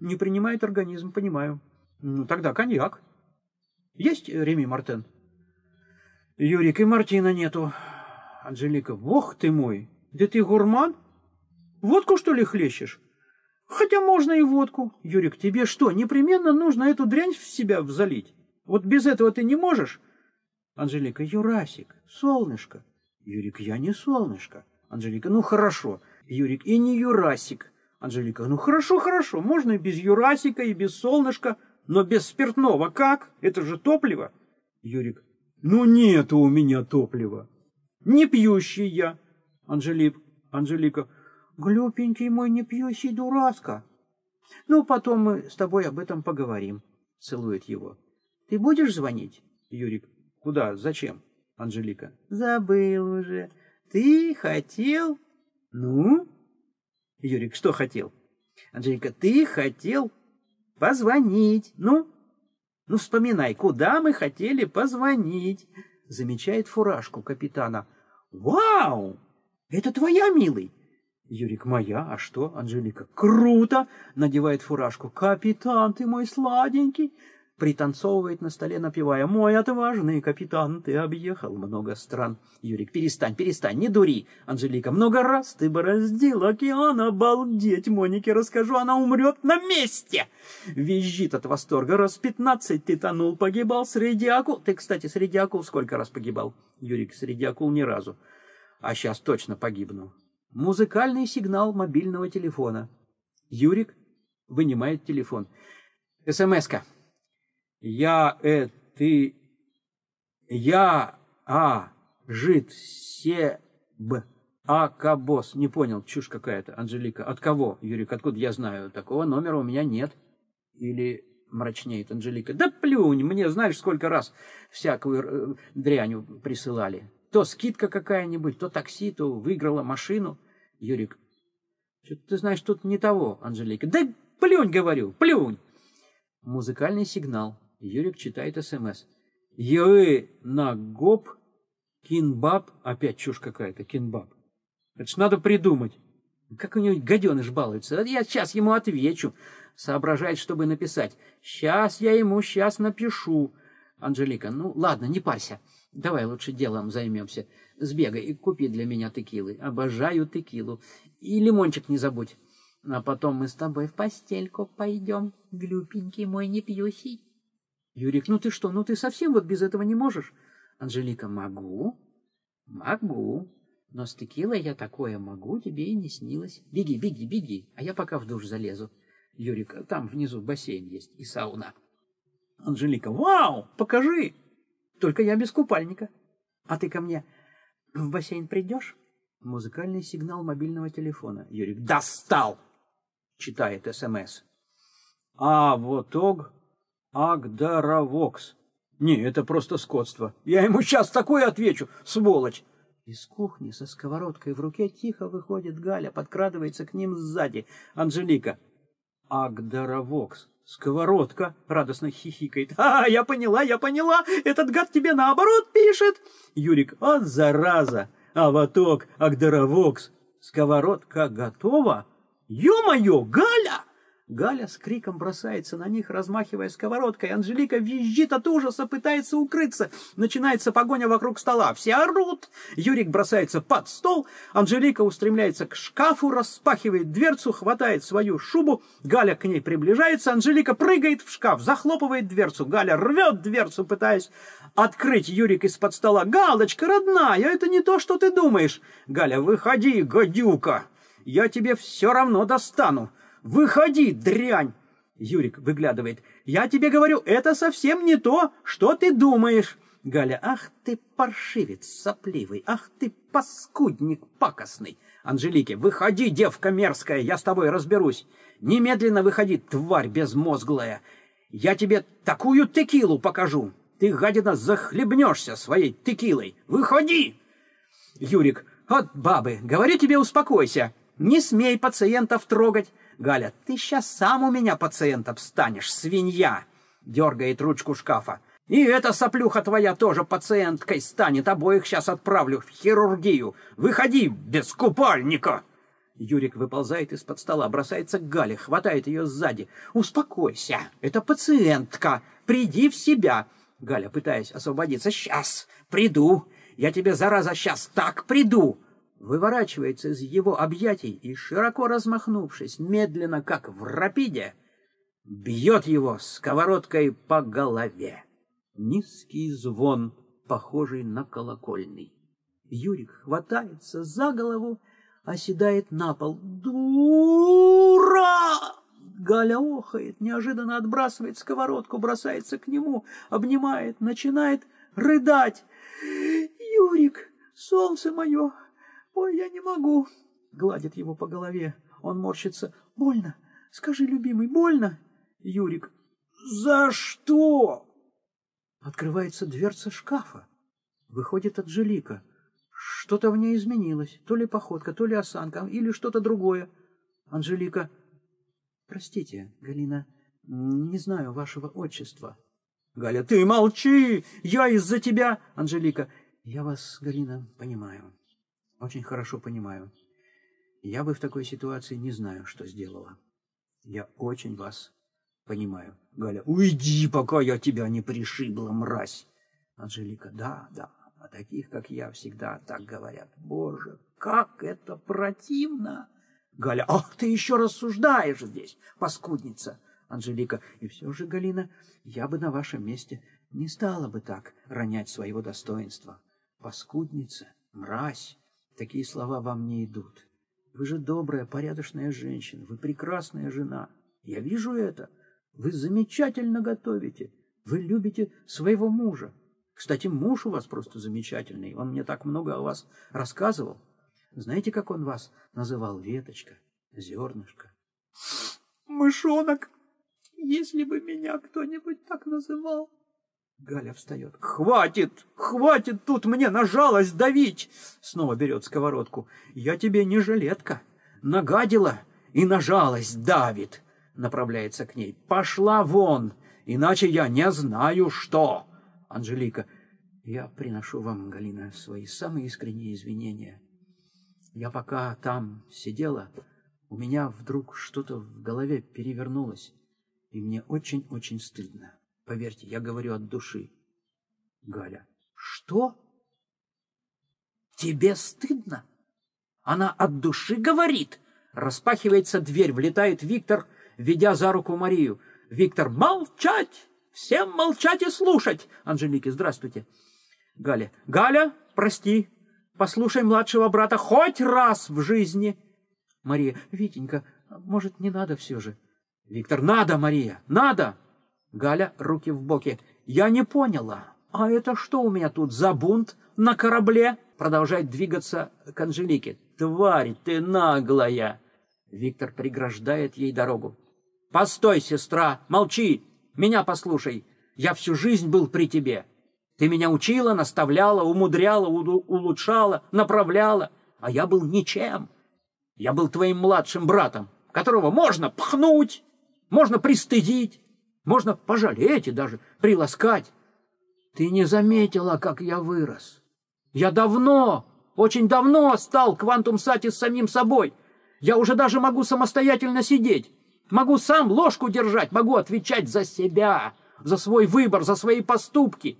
Не принимает организм, понимаю. Ну, тогда коньяк. Есть Реми Мартен? Юрик, и Мартина нету. Анжелика, бог ты мой, да ты гурман? Водку, что ли, хлещешь? Хотя можно и водку. Юрик, тебе что, непременно нужно эту дрянь в себя залить? Вот без этого ты не можешь? Анжелика, Юрасик, солнышко. Юрик, я не солнышко. Анжелика, ну хорошо. Юрик, и не Юрасик. Анжелика, ну хорошо, хорошо, можно и без Юрасика, и без солнышка, но без спиртного как? Это же топливо. Юрик, ну нету у меня топлива. Не пьющий я. Анжелик, Анжелика, глупенький мой не пьющий дурацка. Ну, потом мы с тобой об этом поговорим. Целует его. Ты будешь звонить? Юрик, куда, зачем? Анжелика, забыл уже. Ты хотел... Ну? Юрик, что хотел? Анжелика, ты хотел позвонить. Ну? Ну, вспоминай, куда мы хотели позвонить. Замечает фуражку капитана. Вау! Это твоя, милый? Юрик, моя, а что? Анжелика, круто! Надевает фуражку. Капитан, ты мой сладенький пританцовывает на столе, напевая «Мой отважный капитан, ты объехал много стран». Юрик, перестань, перестань, не дури. Анжелика, много раз ты бороздил океан, обалдеть. Монике расскажу, она умрет на месте. Визжит от восторга, раз пятнадцать ты тонул, погибал среди акул. Ты, кстати, среди акул сколько раз погибал? Юрик, среди акул ни разу. А сейчас точно погибну. Музыкальный сигнал мобильного телефона. Юрик вынимает телефон. СМС-ка. Я, э, ты, я, а, жит, се, б, а, кабос. Не понял, чушь какая-то, Анжелика. От кого, Юрик, откуда я знаю? Такого номера у меня нет. Или мрачнеет Анжелика. Да плюнь, мне знаешь, сколько раз всякую э, дрянь присылали. То скидка какая-нибудь, то такси, то выиграла машину. Юрик, что-то ты знаешь, тут не того, Анжелика. Да плюнь, говорю, плюнь. Музыкальный сигнал. Юрик читает СМС. Йоэ на гоп кинбаб. Опять чушь какая-то, кинбаб. Это ж надо придумать. Как у него гаденыш балуется. Я сейчас ему отвечу. Соображает, чтобы написать. Сейчас я ему сейчас напишу. Анжелика, ну ладно, не парься. Давай лучше делом займемся. Сбегай и купи для меня текилы. Обожаю текилу. И лимончик не забудь. А потом мы с тобой в постельку пойдем, глюпенький мой не пьющий. Юрик, ну ты что, ну ты совсем вот без этого не можешь? Анжелика, могу. Могу. Но с текилой я такое могу, тебе и не снилось. Беги, беги, беги, а я пока в душ залезу. Юрик, там внизу бассейн есть и сауна. Анжелика, вау, покажи. Только я без купальника. А ты ко мне в бассейн придешь? Музыкальный сигнал мобильного телефона. Юрик, достал! Читает СМС. А вот ог Агдаравокс. Не, это просто скотство. Я ему сейчас такое отвечу, сволочь. Из кухни со сковородкой в руке тихо выходит Галя, подкрадывается к ним сзади. Анжелика. Агдаравокс. Сковородка радостно хихикает. А, я поняла, я поняла. Этот гад тебе наоборот пишет. Юрик. От зараза. Аваток, Агдаравокс. Сковородка готова? Ё-моё, Галя! Галя с криком бросается на них, размахивая сковородкой. Анжелика визжит от ужаса, пытается укрыться. Начинается погоня вокруг стола. Все орут. Юрик бросается под стол. Анжелика устремляется к шкафу, распахивает дверцу, хватает свою шубу. Галя к ней приближается. Анжелика прыгает в шкаф, захлопывает дверцу. Галя рвет дверцу, пытаясь открыть Юрик из-под стола. «Галочка, родная, это не то, что ты думаешь!» «Галя, выходи, гадюка! Я тебе все равно достану!» Выходи, дрянь! Юрик выглядывает. Я тебе говорю, это совсем не то, что ты думаешь. Галя, ах ты паршивец сопливый, ах ты паскудник пакостный. Анжелике, выходи, девка мерзкая, я с тобой разберусь. Немедленно выходи, тварь безмозглая. Я тебе такую текилу покажу. Ты, гадина, захлебнешься своей текилой. Выходи! Юрик, от бабы, говорю тебе, успокойся. Не смей пациентов трогать. Галя, ты сейчас сам у меня пациентом станешь, свинья!» Дергает ручку шкафа. «И эта соплюха твоя тоже пациенткой станет. Обоих сейчас отправлю в хирургию. Выходи без купальника!» Юрик выползает из-под стола, бросается к Гале, хватает ее сзади. «Успокойся, это пациентка. Приди в себя!» Галя, пытаясь освободиться. «Сейчас приду. Я тебе, зараза, сейчас так приду!» Выворачивается из его объятий и, широко размахнувшись, медленно, как в рапиде, бьет его сковородкой по голове. Низкий звон, похожий на колокольный. Юрик хватается за голову, оседает на пол. «Дура!» Галя охает, неожиданно отбрасывает сковородку, бросается к нему, обнимает, начинает рыдать. «Юрик, солнце мое, «Ой, я не могу!» — гладит его по голове. Он морщится. «Больно! Скажи, любимый, больно?» Юрик. «За что?» Открывается дверца шкафа. Выходит Анжелика. Что-то в ней изменилось. То ли походка, то ли осанка, или что-то другое. Анжелика. «Простите, Галина, не знаю вашего отчества». Галя. «Ты молчи! Я из-за тебя!» Анжелика. «Я вас, Галина, понимаю. Очень хорошо понимаю. Я бы в такой ситуации не знаю, что сделала. Я очень вас понимаю. Галя, уйди, пока я тебя не пришибла, мразь. Анжелика, да, да, о таких, как я, всегда так говорят. Боже, как это противно! Галя, ах, ты еще рассуждаешь здесь, паскудница! Анжелика, и все же, Галина, я бы на вашем месте не стала бы так ронять своего достоинства. Паскудница, мразь, Такие слова вам не идут. Вы же добрая, порядочная женщина, вы прекрасная жена. Я вижу это. Вы замечательно готовите. Вы любите своего мужа. Кстати, муж у вас просто замечательный. Он мне так много о вас рассказывал. Знаете, как он вас называл? Веточка, зернышко. Мышонок. Если бы меня кто-нибудь так называл. Галя встает. «Хватит! Хватит тут мне на жалость давить!» Снова берет сковородку. «Я тебе не жилетка. Нагадила и на жалость давит!» Направляется к ней. «Пошла вон! Иначе я не знаю, что!» Анжелика. «Я приношу вам, Галина, свои самые искренние извинения. Я пока там сидела, у меня вдруг что-то в голове перевернулось, и мне очень-очень стыдно. Поверьте, я говорю от души. Галя. Что? Тебе стыдно? Она от души говорит. Распахивается дверь, влетает Виктор, ведя за руку Марию. Виктор, молчать! Всем молчать и слушать! Анжелике, здравствуйте. Галя. Галя, прости. Послушай младшего брата хоть раз в жизни. Мария, Витенька, может, не надо все же? Виктор, надо, Мария, надо. Галя, руки в боки. Я не поняла. А это что у меня тут за бунт на корабле? Продолжает двигаться к Анжелике. Тварь ты наглая. Виктор преграждает ей дорогу. Постой, сестра, молчи. Меня послушай. Я всю жизнь был при тебе. Ты меня учила, наставляла, умудряла, улучшала, направляла, а я был ничем. Я был твоим младшим братом, которого можно пхнуть, можно пристыдить, можно пожалеть и даже приласкать. Ты не заметила, как я вырос. Я давно, очень давно стал квантум сати с самим собой. Я уже даже могу самостоятельно сидеть. Могу сам ложку держать, могу отвечать за себя, за свой выбор, за свои поступки.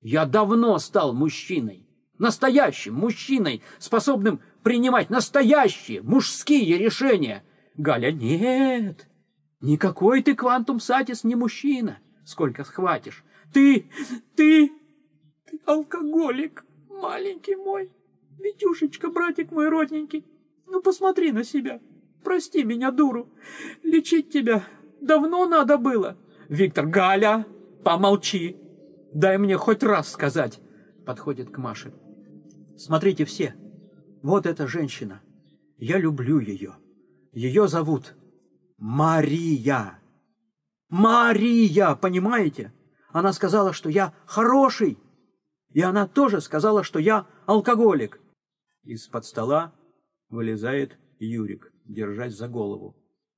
Я давно стал мужчиной, настоящим мужчиной, способным принимать настоящие мужские решения. Галя, нет, никакой ты квантум сатис не мужчина, сколько схватишь. Ты, ты, ты алкоголик, маленький мой. Витюшечка, братик мой родненький, ну посмотри на себя. Прости меня, дуру. Лечить тебя давно надо было. Виктор, Галя, помолчи. Дай мне хоть раз сказать. Подходит к Маше. Смотрите все. Вот эта женщина. Я люблю ее. Ее зовут Мария. Мария, понимаете? Она сказала, что я хороший. И она тоже сказала, что я алкоголик. Из-под стола вылезает Юрик, держась за голову.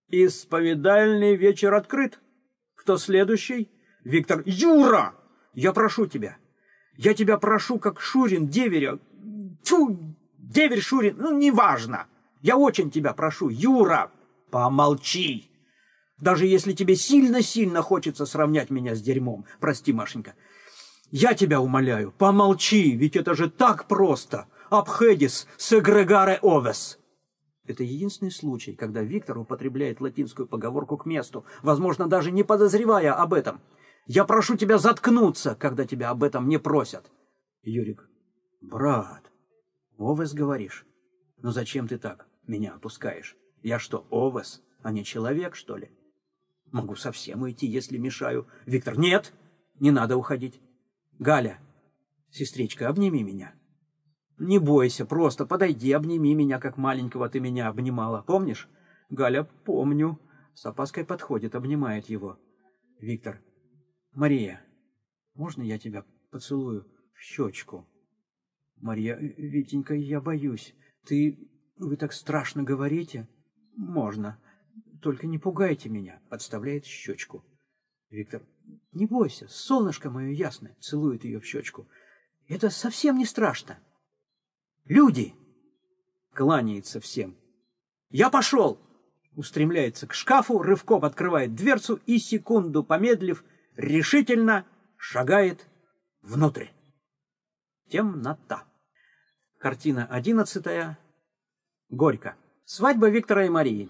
Исповедальный вечер открыт. Кто следующий? Виктор. Юра! Я прошу тебя. Я тебя прошу, как Шурин деверя. Тьфу, деверь Шурин, ну, неважно. Я очень тебя прошу, Юра, помолчи. Даже если тебе сильно-сильно хочется сравнять меня с дерьмом. Прости, Машенька. Я тебя умоляю, помолчи, ведь это же так просто. Абхедис сегрегаре овес. Это единственный случай, когда Виктор употребляет латинскую поговорку к месту, возможно, даже не подозревая об этом. Я прошу тебя заткнуться, когда тебя об этом не просят. Юрик. Брат, овес говоришь? Ну зачем ты так меня опускаешь? Я что, овес, а не человек, что ли? Могу совсем уйти, если мешаю. Виктор, нет, не надо уходить. Галя, сестричка, обними меня. Не бойся, просто подойди, обними меня, как маленького ты меня обнимала. Помнишь? Галя, помню. С опаской подходит, обнимает его. Виктор, Мария, можно я тебя поцелую в щечку? Мария, Витенька, я боюсь. Ты... Вы так страшно говорите. Можно. Только не пугайте меня. Подставляет щечку. Виктор, не бойся, солнышко мое ясное, целует ее в щечку. Это совсем не страшно. Люди! Кланяется всем. Я пошел! Устремляется к шкафу, рывком открывает дверцу и, секунду помедлив, решительно шагает внутрь. Темнота. Картина одиннадцатая. Горько. Свадьба Виктора и Марии.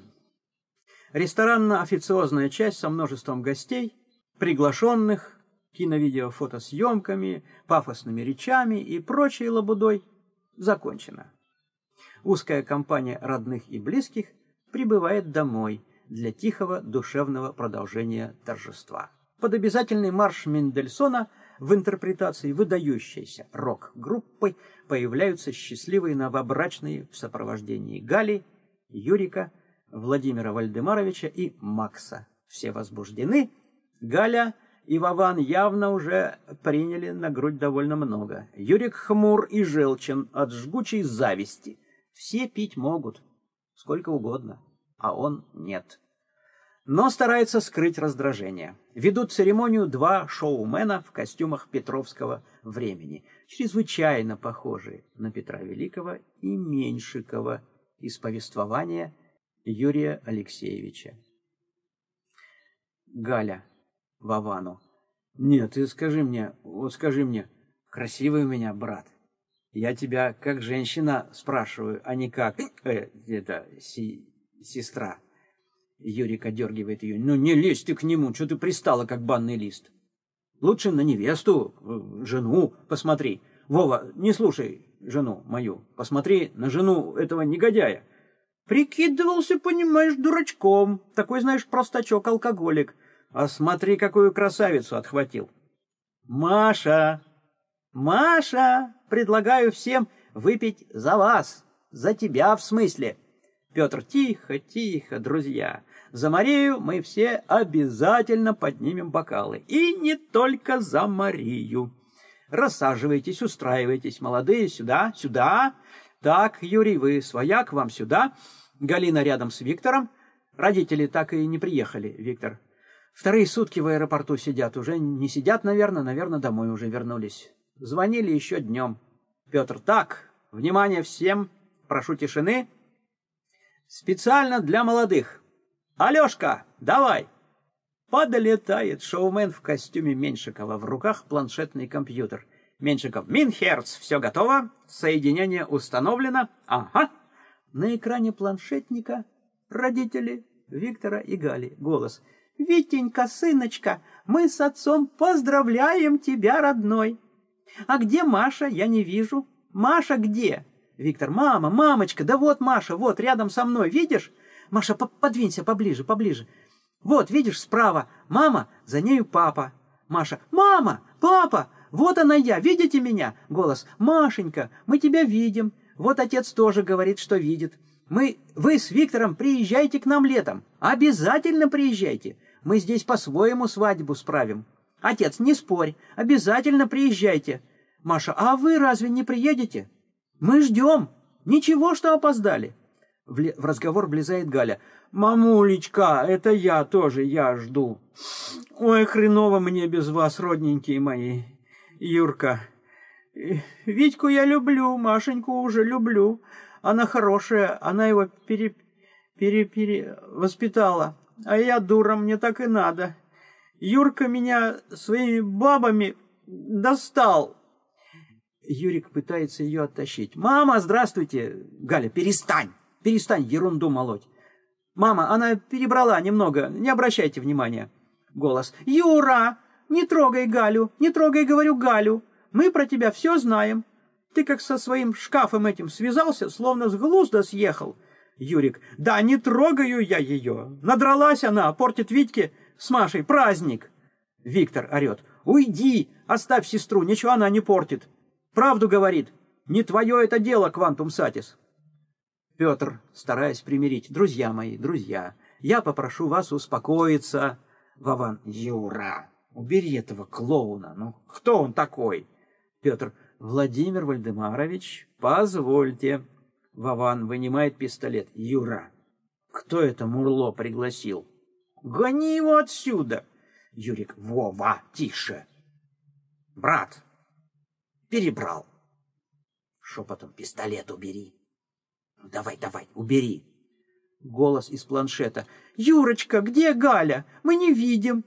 Ресторанно-официозная часть со множеством гостей, приглашенных, кино-видео-фотосъемками, пафосными речами и прочей лабудой закончена. Узкая компания родных и близких прибывает домой для тихого душевного продолжения торжества под обязательный марш Мендельсона в интерпретации выдающейся рок-группы появляются счастливые новобрачные в сопровождении Гали, Юрика, Владимира Вальдемаровича и Макса. Все возбуждены. Галя и Вован явно уже приняли на грудь довольно много. Юрик хмур и желчен от жгучей зависти. Все пить могут, сколько угодно, а он нет но старается скрыть раздражение. Ведут церемонию два шоумена в костюмах Петровского времени, чрезвычайно похожие на Петра Великого и Меньшикова из повествования Юрия Алексеевича. Галя Вовану. Нет, ты скажи мне, вот скажи мне, красивый у меня брат. Я тебя как женщина спрашиваю, а не как э, это си, сестра. Юрик одергивает ее. Ну не лезь ты к нему, что ты пристала, как банный лист. Лучше на невесту, жену посмотри. Вова, не слушай жену мою. Посмотри на жену этого негодяя. Прикидывался, понимаешь, дурачком. Такой, знаешь, простачок-алкоголик. А смотри, какую красавицу отхватил. Маша, Маша, предлагаю всем выпить за вас. За тебя, в смысле. Петр, тихо, тихо, друзья. За Марию мы все обязательно поднимем бокалы. И не только за Марию. Рассаживайтесь, устраивайтесь, молодые, сюда, сюда. Так, Юрий, вы свояк, вам сюда. Галина рядом с Виктором. Родители так и не приехали, Виктор. Вторые сутки в аэропорту сидят. Уже не сидят, наверное, наверное, домой уже вернулись. Звонили еще днем. Петр, так, внимание всем, прошу тишины. Специально для молодых. Алешка, давай. Подлетает шоумен в костюме Меньшикова, в руках планшетный компьютер. Меньшиков, Минхерц, все готово, соединение установлено. Ага. На экране планшетника родители Виктора и Гали. Голос. «Витенька, сыночка, мы с отцом поздравляем тебя, родной!» «А где Маша? Я не вижу». «Маша где?» Виктор, «Мама, мамочка, да вот Маша, вот рядом со мной, видишь?» «Маша, подвинься поближе, поближе». Вот, видишь, справа мама, за нею папа. Маша, мама, папа, вот она я, видите меня? Голос, Машенька, мы тебя видим. Вот отец тоже говорит, что видит. Мы, вы с Виктором приезжайте к нам летом. Обязательно приезжайте. Мы здесь по-своему свадьбу справим. Отец, не спорь, обязательно приезжайте. Маша, а вы разве не приедете? Мы ждем. Ничего, что опоздали. В, в разговор влезает Галя. «Мамулечка, это я тоже, я жду. Ой, хреново мне без вас, родненькие мои. Юрка, Витьку я люблю, Машеньку уже люблю. Она хорошая, она его пере... пере... пере... воспитала. А я дура, мне так и надо. Юрка меня своими бабами достал». Юрик пытается ее оттащить. «Мама, здравствуйте!» «Галя, перестань! Перестань ерунду молоть!» «Мама, она перебрала немного, не обращайте внимания». Голос. «Юра, не трогай Галю, не трогай, говорю, Галю. Мы про тебя все знаем. Ты как со своим шкафом этим связался, словно с глузда съехал». Юрик. «Да не трогаю я ее. Надралась она, портит Витьке с Машей праздник». Виктор орет. «Уйди, оставь сестру, ничего она не портит. Правду говорит. Не твое это дело, Квантум Сатис». Петр, стараясь примирить. «Друзья мои, друзья, я попрошу вас успокоиться». Вован. «Юра, убери этого клоуна. Ну, кто он такой?» Петр. «Владимир Вальдемарович, позвольте». Вован вынимает пистолет. «Юра, кто это Мурло пригласил?» «Гони его отсюда!» Юрик. «Вова, тише!» «Брат, перебрал!» Шепотом пистолет убери. Давай, давай, убери. Голос из планшета. Юрочка, где Галя? Мы не видим.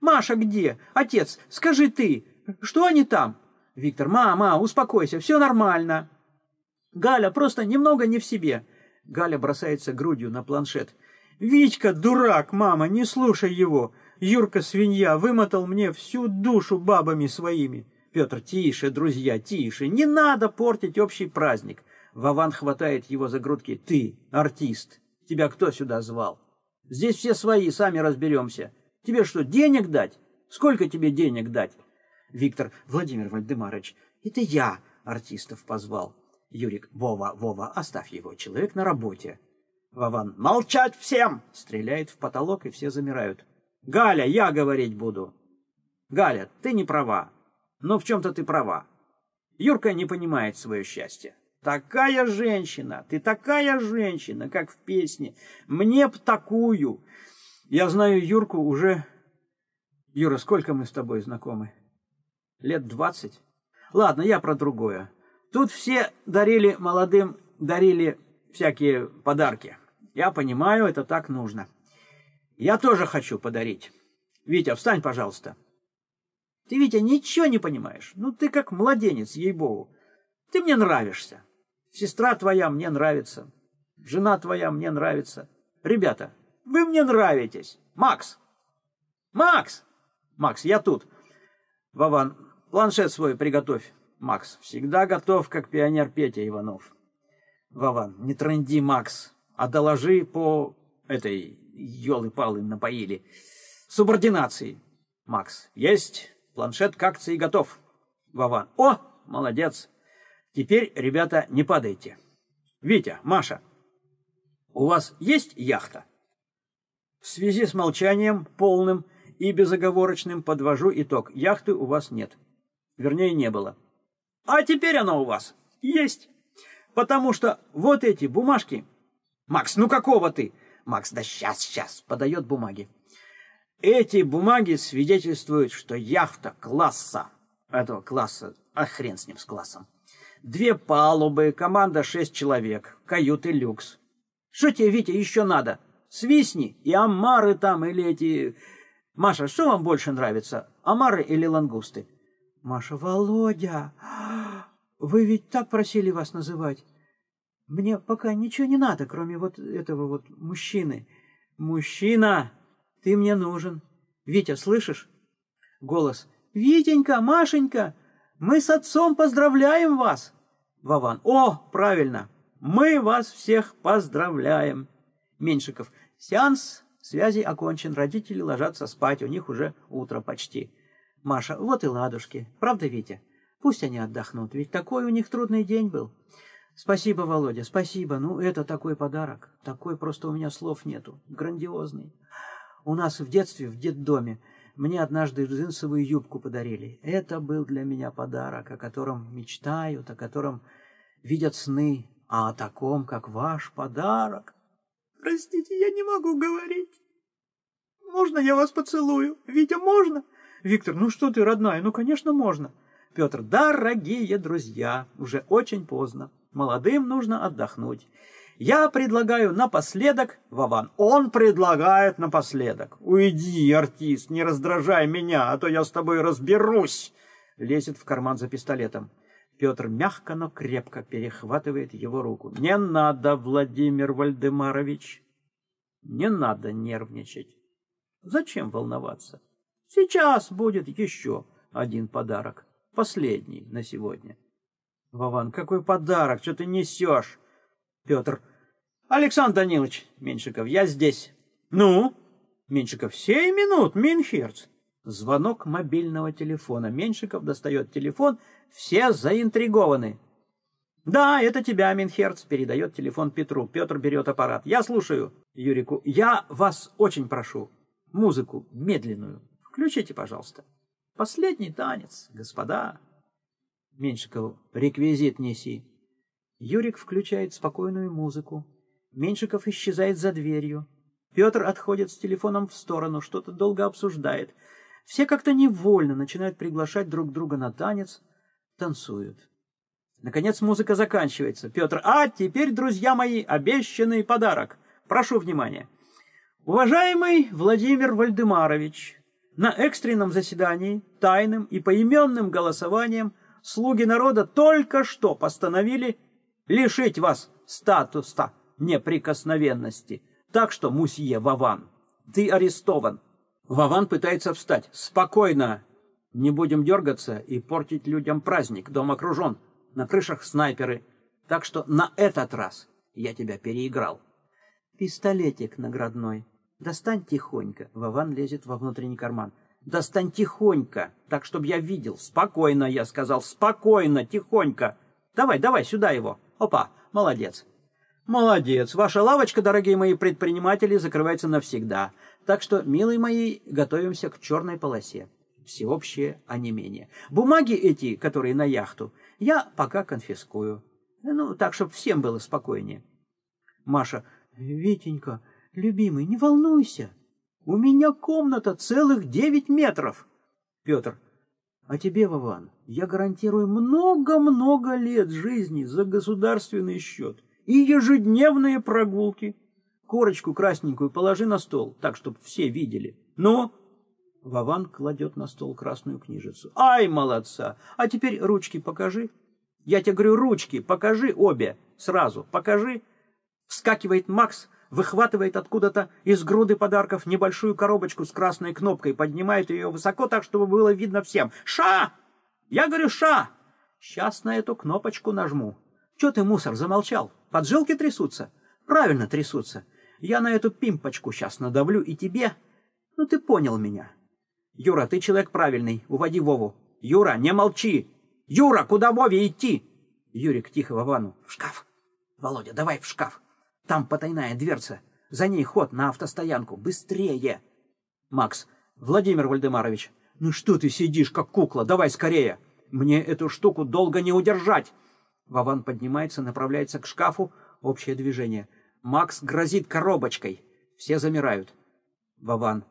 Маша где? Отец, скажи ты, что они там? Виктор, мама, успокойся, все нормально. Галя просто немного не в себе. Галя бросается грудью на планшет. Витька, дурак, мама, не слушай его. Юрка, свинья, вымотал мне всю душу бабами своими. Петр, тише, друзья, тише, не надо портить общий праздник. Вован хватает его за грудки. «Ты, артист, тебя кто сюда звал? Здесь все свои, сами разберемся. Тебе что, денег дать? Сколько тебе денег дать?» Виктор, Владимир Вальдемарович, это я артистов позвал. Юрик, Вова, Вова, оставь его, человек на работе. Вован, молчать всем! Стреляет в потолок, и все замирают. Галя, я говорить буду. Галя, ты не права. Но в чем-то ты права. Юрка не понимает свое счастье. Такая женщина, ты такая женщина, как в песне. Мне б такую. Я знаю Юрку уже... Юра, сколько мы с тобой знакомы? Лет двадцать? Ладно, я про другое. Тут все дарили молодым, дарили всякие подарки. Я понимаю, это так нужно. Я тоже хочу подарить. Витя, встань, пожалуйста. Ты, Витя, ничего не понимаешь. Ну, ты как младенец, ей-богу. Ты мне нравишься. Сестра твоя мне нравится. Жена твоя мне нравится. Ребята, вы мне нравитесь. Макс! Макс! Макс, я тут. Вован, планшет свой приготовь. Макс, всегда готов, как пионер Петя Иванов. Вован, не тренди, Макс, а доложи по этой елы-палы напоили. Субординации. Макс, есть. Планшет к акции готов. Вован, о, молодец. Теперь, ребята, не падайте. Витя, Маша, у вас есть яхта? В связи с молчанием полным и безоговорочным подвожу итог. Яхты у вас нет. Вернее, не было. А теперь она у вас есть. Потому что вот эти бумажки... Макс, ну какого ты? Макс, да сейчас, сейчас, подает бумаги. Эти бумаги свидетельствуют, что яхта класса, этого класса, а хрен с ним, с классом, две палубы, команда шесть человек, каюты люкс. Что тебе, Витя, еще надо? Свистни, и омары там, или эти... Маша, что вам больше нравится, омары или лангусты? Маша, Володя, вы ведь так просили вас называть. Мне пока ничего не надо, кроме вот этого вот мужчины. Мужчина, ты мне нужен. Витя, слышишь? Голос. Витенька, Машенька, мы с отцом поздравляем вас. Вован. О, правильно. Мы вас всех поздравляем. Меньшиков. Сеанс связи окончен. Родители ложатся спать. У них уже утро почти. Маша. Вот и ладушки. Правда, Витя? Пусть они отдохнут, ведь такой у них трудный день был. Спасибо, Володя, спасибо. Ну, это такой подарок. Такой просто у меня слов нету. Грандиозный. У нас в детстве, в детдоме, мне однажды джинсовую юбку подарили. Это был для меня подарок, о котором мечтают, о котором видят сны, а о таком, как ваш подарок. Простите, я не могу говорить. Можно я вас поцелую? Витя, можно? Виктор, ну что ты, родная, ну, конечно, можно. Петр, дорогие друзья, уже очень поздно. Молодым нужно отдохнуть. Я предлагаю напоследок, Вован, он предлагает напоследок. Уйди, артист, не раздражай меня, а то я с тобой разберусь. Лезет в карман за пистолетом. Петр мягко, но крепко перехватывает его руку. Не надо, Владимир Вальдемарович. Не надо нервничать. Зачем волноваться? Сейчас будет еще один подарок. Последний на сегодня. Вован, какой подарок, что ты несешь? Петр. Александр Данилович, Меньшиков, я здесь. Ну? Меньшиков, семь минут, Минхерц. Звонок мобильного телефона. Меньшиков достает телефон, все заинтригованы. «Да, это тебя, Минхерц», — передает телефон Петру. Петр берет аппарат. «Я слушаю». Юрику. «Я вас очень прошу. Музыку медленную. Включите, пожалуйста». Последний танец, господа. Меньшикову. Реквизит неси. Юрик включает спокойную музыку. Меньшиков исчезает за дверью. Петр отходит с телефоном в сторону, что-то долго обсуждает. Все как-то невольно начинают приглашать друг друга на танец, танцуют. Наконец музыка заканчивается. Петр, а теперь, друзья мои, обещанный подарок. Прошу внимания. Уважаемый Владимир Вальдемарович, на экстренном заседании, тайным и поименным голосованием слуги народа только что постановили лишить вас статуса неприкосновенности. Так что, мусье Вован, ты арестован. Вован пытается встать. Спокойно. Не будем дергаться и портить людям праздник. Дом окружен. На крышах снайперы. Так что на этот раз я тебя переиграл. Пистолетик наградной. Достань тихонько. Вован лезет во внутренний карман. Достань тихонько, так, чтобы я видел. Спокойно, я сказал, спокойно, тихонько. Давай, давай, сюда его. Опа, молодец. Молодец. Ваша лавочка, дорогие мои предприниматели, закрывается навсегда. Так что, милые мои, готовимся к черной полосе. Всеобщее онемение. Бумаги эти, которые на яхту, я пока конфискую. Ну, так, чтобы всем было спокойнее. Маша, Витенька, Любимый, не волнуйся. У меня комната целых девять метров. Петр. А тебе, Вован, я гарантирую много-много лет жизни за государственный счет и ежедневные прогулки. Корочку красненькую положи на стол, так, чтобы все видели. Ну? Вован кладет на стол красную книжицу. Ай, молодца! А теперь ручки покажи. Я тебе говорю, ручки, покажи обе. Сразу, покажи. Вскакивает Макс, выхватывает откуда-то из груды подарков небольшую коробочку с красной кнопкой, поднимает ее высоко так, чтобы было видно всем. «Ша!» Я говорю «Ша!» Сейчас на эту кнопочку нажму. Че ты, мусор, замолчал? Поджилки трясутся? Правильно трясутся. Я на эту пимпочку сейчас надавлю и тебе... Ну, ты понял меня. Юра, ты человек правильный, уводи Вову. Юра, не молчи! Юра, куда Вове идти? Юрик тихо Вовану. В шкаф. Володя, давай в шкаф. Там потайная дверца. За ней ход на автостоянку. Быстрее! Макс. Владимир Вальдемарович. Ну что ты сидишь, как кукла? Давай скорее. Мне эту штуку долго не удержать. Вован поднимается, направляется к шкафу. Общее движение. Макс грозит коробочкой. Все замирают. Вован.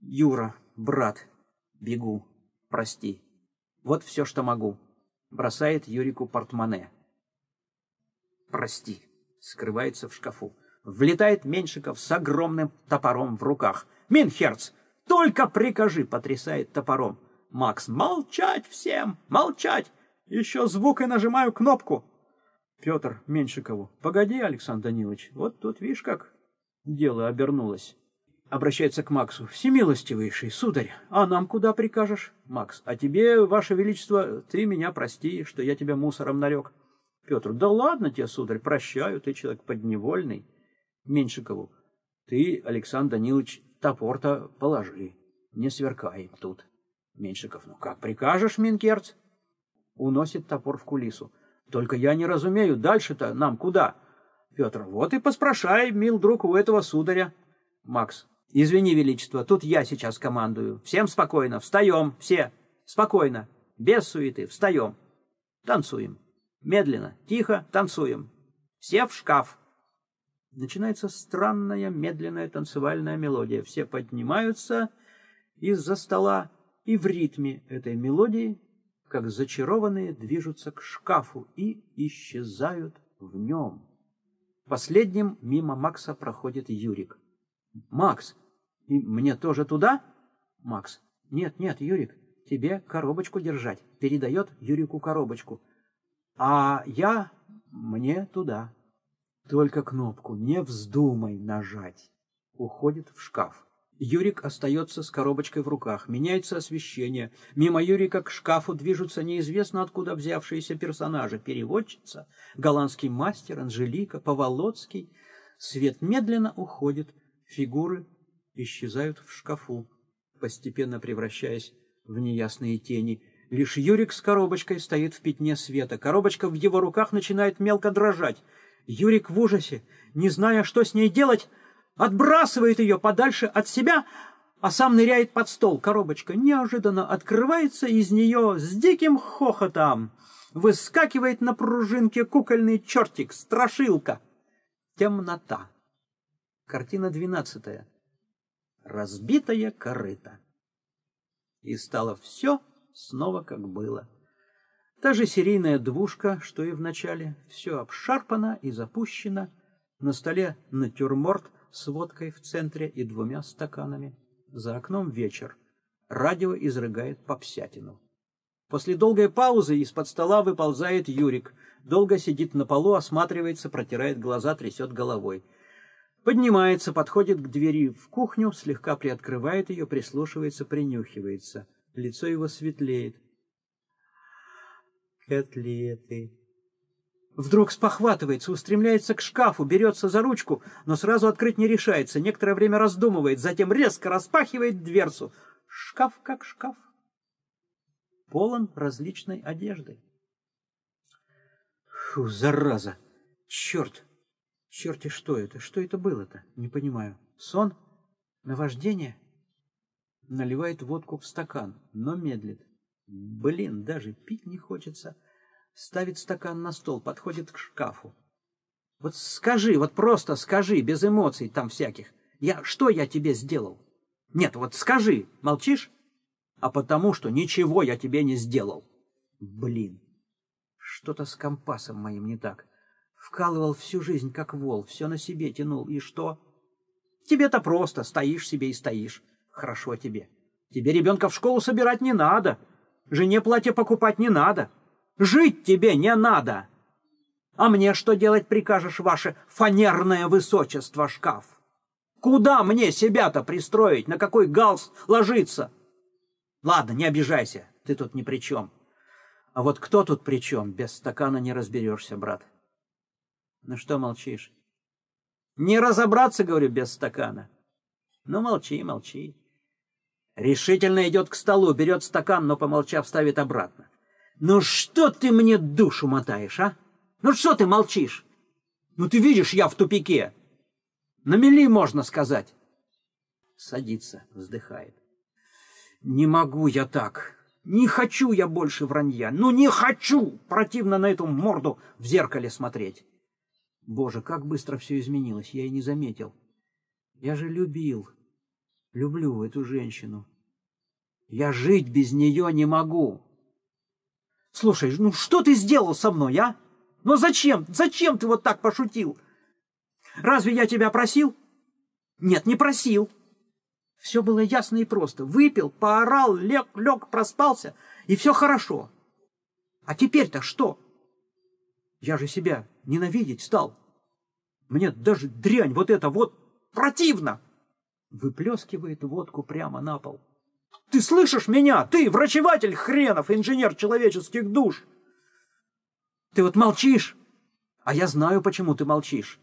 Юра, брат, бегу. Прости. Вот все, что могу. Бросает Юрику портмоне. Прости. Скрывается в шкафу. Влетает Меньшиков с огромным топором в руках. Минхерц, только прикажи, потрясает топором. Макс, молчать всем, молчать. Еще звук и нажимаю кнопку. Петр Меньшикову. Погоди, Александр Данилович, вот тут видишь, как дело обернулось. Обращается к Максу. Всемилостивейший, сударь, а нам куда прикажешь? Макс, а тебе, ваше величество, ты меня прости, что я тебя мусором нарек. Петр, да ладно тебе, сударь, прощаю, ты человек подневольный. Меньшикову. Ты, Александр Данилович, топор-то положи, не сверкай тут. Меньшиков, ну как прикажешь, Минкерц? Уносит топор в кулису. Только я не разумею, дальше-то нам куда? Петр, вот и поспрашай, мил друг, у этого сударя. Макс, извини, величество, тут я сейчас командую. Всем спокойно, встаем, все, спокойно, без суеты, встаем. Танцуем. Медленно, тихо, танцуем. Все в шкаф. Начинается странная медленная танцевальная мелодия. Все поднимаются из-за стола и в ритме этой мелодии как зачарованные, движутся к шкафу и исчезают в нем. Последним мимо Макса проходит Юрик. «Макс, и мне тоже туда?» «Макс, нет, нет, Юрик, тебе коробочку держать». Передает Юрику коробочку. «А я мне туда». Только кнопку не вздумай нажать. Уходит в шкаф. Юрик остается с коробочкой в руках. Меняется освещение. Мимо Юрика к шкафу движутся неизвестно откуда взявшиеся персонажи. Переводчица, голландский мастер, Анжелика, Поволоцкий. Свет медленно уходит. Фигуры исчезают в шкафу, постепенно превращаясь в неясные тени. Лишь Юрик с коробочкой стоит в пятне света. Коробочка в его руках начинает мелко дрожать. Юрик в ужасе, не зная, что с ней делать, отбрасывает ее подальше от себя, а сам ныряет под стол. Коробочка неожиданно открывается, из нее с диким хохотом выскакивает на пружинке кукольный чертик, страшилка. Темнота. Картина двенадцатая. Разбитая корыта. И стало все снова как было. Та же серийная двушка, что и в начале, все обшарпано и запущено. На столе натюрморт с водкой в центре и двумя стаканами. За окном вечер. Радио изрыгает попсятину. После долгой паузы из-под стола выползает Юрик. Долго сидит на полу, осматривается, протирает глаза, трясет головой. Поднимается, подходит к двери в кухню, слегка приоткрывает ее, прислушивается, принюхивается. Лицо его светлеет. Котлеты, Вдруг спохватывается, устремляется к шкафу, берется за ручку, но сразу открыть не решается, некоторое время раздумывает, затем резко распахивает дверцу. Шкаф как шкаф. Полон различной одежды. Фу, зараза! Черт! Черти, что это? Что это было-то? Не понимаю. Сон? Наваждение? Наливает водку в стакан, но медлит. Блин, даже пить не хочется ставит стакан на стол, подходит к шкафу. Вот скажи, вот просто скажи, без эмоций там всяких. Я, что я тебе сделал? Нет, вот скажи, молчишь? А потому что ничего я тебе не сделал. Блин, что-то с компасом моим не так. Вкалывал всю жизнь, как вол, все на себе тянул. И что? Тебе-то просто, стоишь себе и стоишь. Хорошо тебе. Тебе ребенка в школу собирать не надо. Жене платье покупать не надо. Жить тебе не надо. А мне что делать прикажешь, ваше фанерное высочество, шкаф? Куда мне себя-то пристроить? На какой галс ложиться? Ладно, не обижайся, ты тут ни при чем. А вот кто тут при чем? Без стакана не разберешься, брат. Ну что молчишь? Не разобраться, говорю, без стакана. Ну, молчи, молчи. Решительно идет к столу, берет стакан, но, помолчав, ставит обратно. Ну что ты мне душу мотаешь, а? Ну что ты молчишь? Ну ты видишь, я в тупике. На мели, можно сказать. Садится, вздыхает. Не могу я так. Не хочу я больше вранья. Ну не хочу! Противно на эту морду в зеркале смотреть. Боже, как быстро все изменилось, я и не заметил. Я же любил, люблю эту женщину. Я жить без нее не могу. Слушай, ну что ты сделал со мной, а? Ну зачем? Зачем ты вот так пошутил? Разве я тебя просил? Нет, не просил. Все было ясно и просто. Выпил, поорал, лег, лег, проспался, и все хорошо. А теперь-то что? Я же себя ненавидеть стал. Мне даже дрянь вот это вот противно. Выплескивает водку прямо на пол. Ты слышишь меня? Ты, врачеватель хренов, инженер человеческих душ. Ты вот молчишь, а я знаю, почему ты молчишь.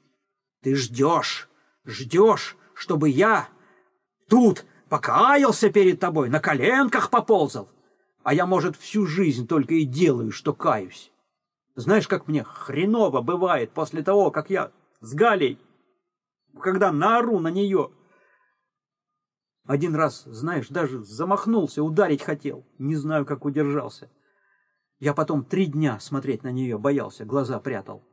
Ты ждешь, ждешь, чтобы я тут покаялся перед тобой, на коленках поползал. А я, может, всю жизнь только и делаю, что каюсь. Знаешь, как мне хреново бывает после того, как я с Галей, когда наору на нее. Один раз, знаешь, даже замахнулся, ударить хотел. Не знаю, как удержался. Я потом три дня смотреть на нее боялся, глаза прятал.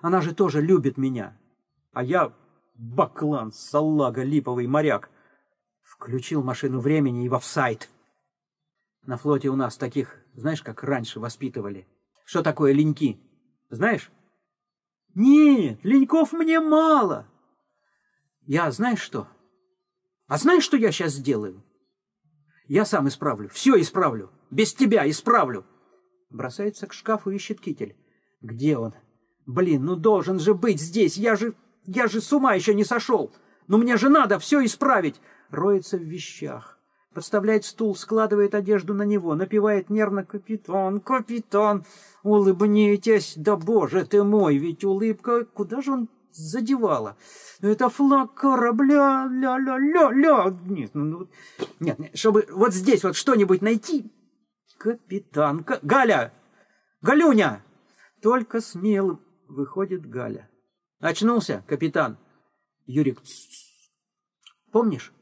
Она же тоже любит меня. А я баклан, салага, липовый моряк. Включил машину времени и в офсайд. На флоте у нас таких, знаешь, как раньше воспитывали. Что такое леньки? Знаешь? Нет, леньков мне мало. Я знаешь что? А знаешь, что я сейчас сделаю? Я сам исправлю, все исправлю. Без тебя исправлю. Бросается к шкафу, ищет китель. Где он? Блин, ну должен же быть здесь. Я же, я же с ума еще не сошел. Но мне же надо все исправить. Роется в вещах. Подставляет стул, складывает одежду на него, напевает нервно «Капитан, капитан, улыбнитесь!» Да боже ты мой, ведь улыбка... Куда же он задевала? Это флаг корабля, ля-ля-ля-ля. Нет, ну, ну, нет, нет, чтобы вот здесь вот что-нибудь найти. Капитан, К... Галя! Галюня! Только смелым выходит Галя. Очнулся, капитан. Юрик, помнишь?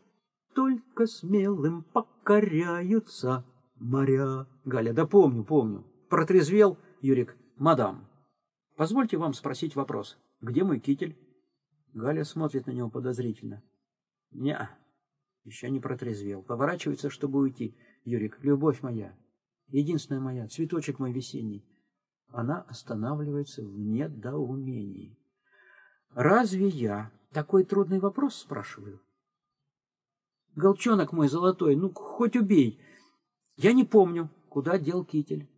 только смелым покоряются моря. Галя, да помню, помню. Протрезвел Юрик. Мадам, позвольте вам спросить вопрос. Где мой китель? Галя смотрит на него подозрительно. Не, еще не протрезвел. Поворачивается, чтобы уйти. Юрик, любовь моя, единственная моя, цветочек мой весенний. Она останавливается в недоумении. Разве я такой трудный вопрос спрашиваю? Голчонок мой золотой, ну, хоть убей. Я не помню, куда дел китель.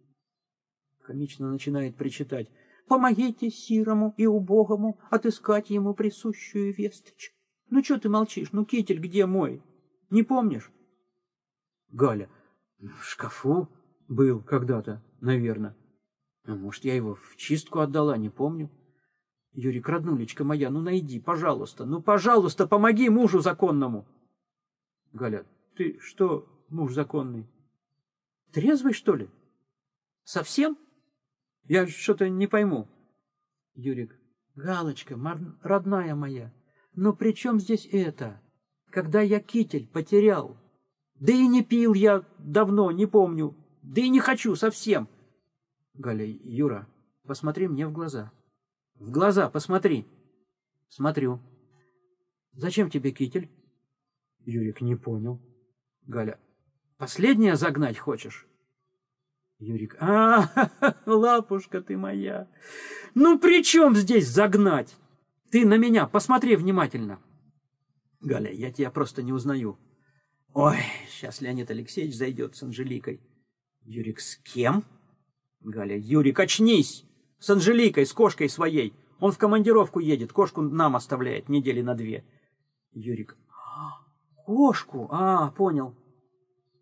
Комично начинает причитать. Помогите сирому и убогому отыскать ему присущую весточку. Ну, что ты молчишь? Ну, китель где мой? Не помнишь? Галя. В шкафу был когда-то, наверное. А может, я его в чистку отдала, не помню. Юрик, роднулечка моя, ну найди, пожалуйста, ну, пожалуйста, помоги мужу законному. Галя, ты что, муж законный? Трезвый, что ли? Совсем? Я что-то не пойму. Юрик, Галочка, родная моя, но при чем здесь это? Когда я китель потерял? Да и не пил я давно, не помню. Да и не хочу совсем. Галя, Юра, посмотри мне в глаза. В глаза посмотри. Смотрю. Зачем тебе китель? Юрик не понял. Галя, последнее загнать хочешь? Юрик, а, [laughs] лапушка ты моя. Ну при чем здесь загнать? Ты на меня посмотри внимательно. Галя, я тебя просто не узнаю. Ой, сейчас Леонид Алексеевич зайдет с Анжеликой. Юрик, с кем? Галя, Юрик, очнись! С Анжеликой, с кошкой своей. Он в командировку едет, кошку нам оставляет недели на две. Юрик, Кошку? А, понял.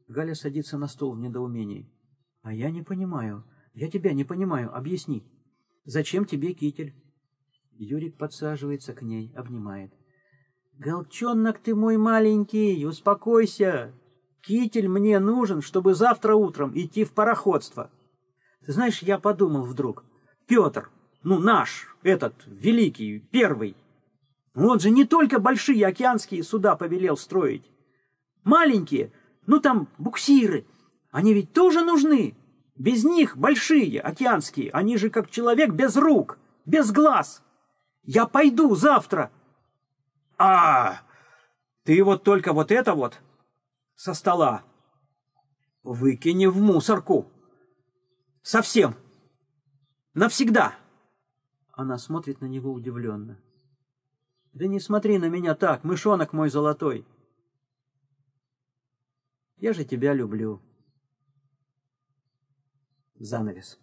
Галя садится на стол в недоумении. А я не понимаю. Я тебя не понимаю. Объясни. Зачем тебе китель? Юрик подсаживается к ней, обнимает. Голчонок ты мой маленький, успокойся. Китель мне нужен, чтобы завтра утром идти в пароходство. Ты знаешь, я подумал вдруг. Петр, ну наш, этот, великий, первый, он же не только большие океанские суда повелел строить. Маленькие, ну там буксиры, они ведь тоже нужны. Без них большие, океанские, они же как человек без рук, без глаз. Я пойду завтра. А, ты вот только вот это вот со стола выкини в мусорку. Совсем. Навсегда. Она смотрит на него удивленно. Да не смотри на меня так, мышонок мой золотой. Я же тебя люблю. Занавес.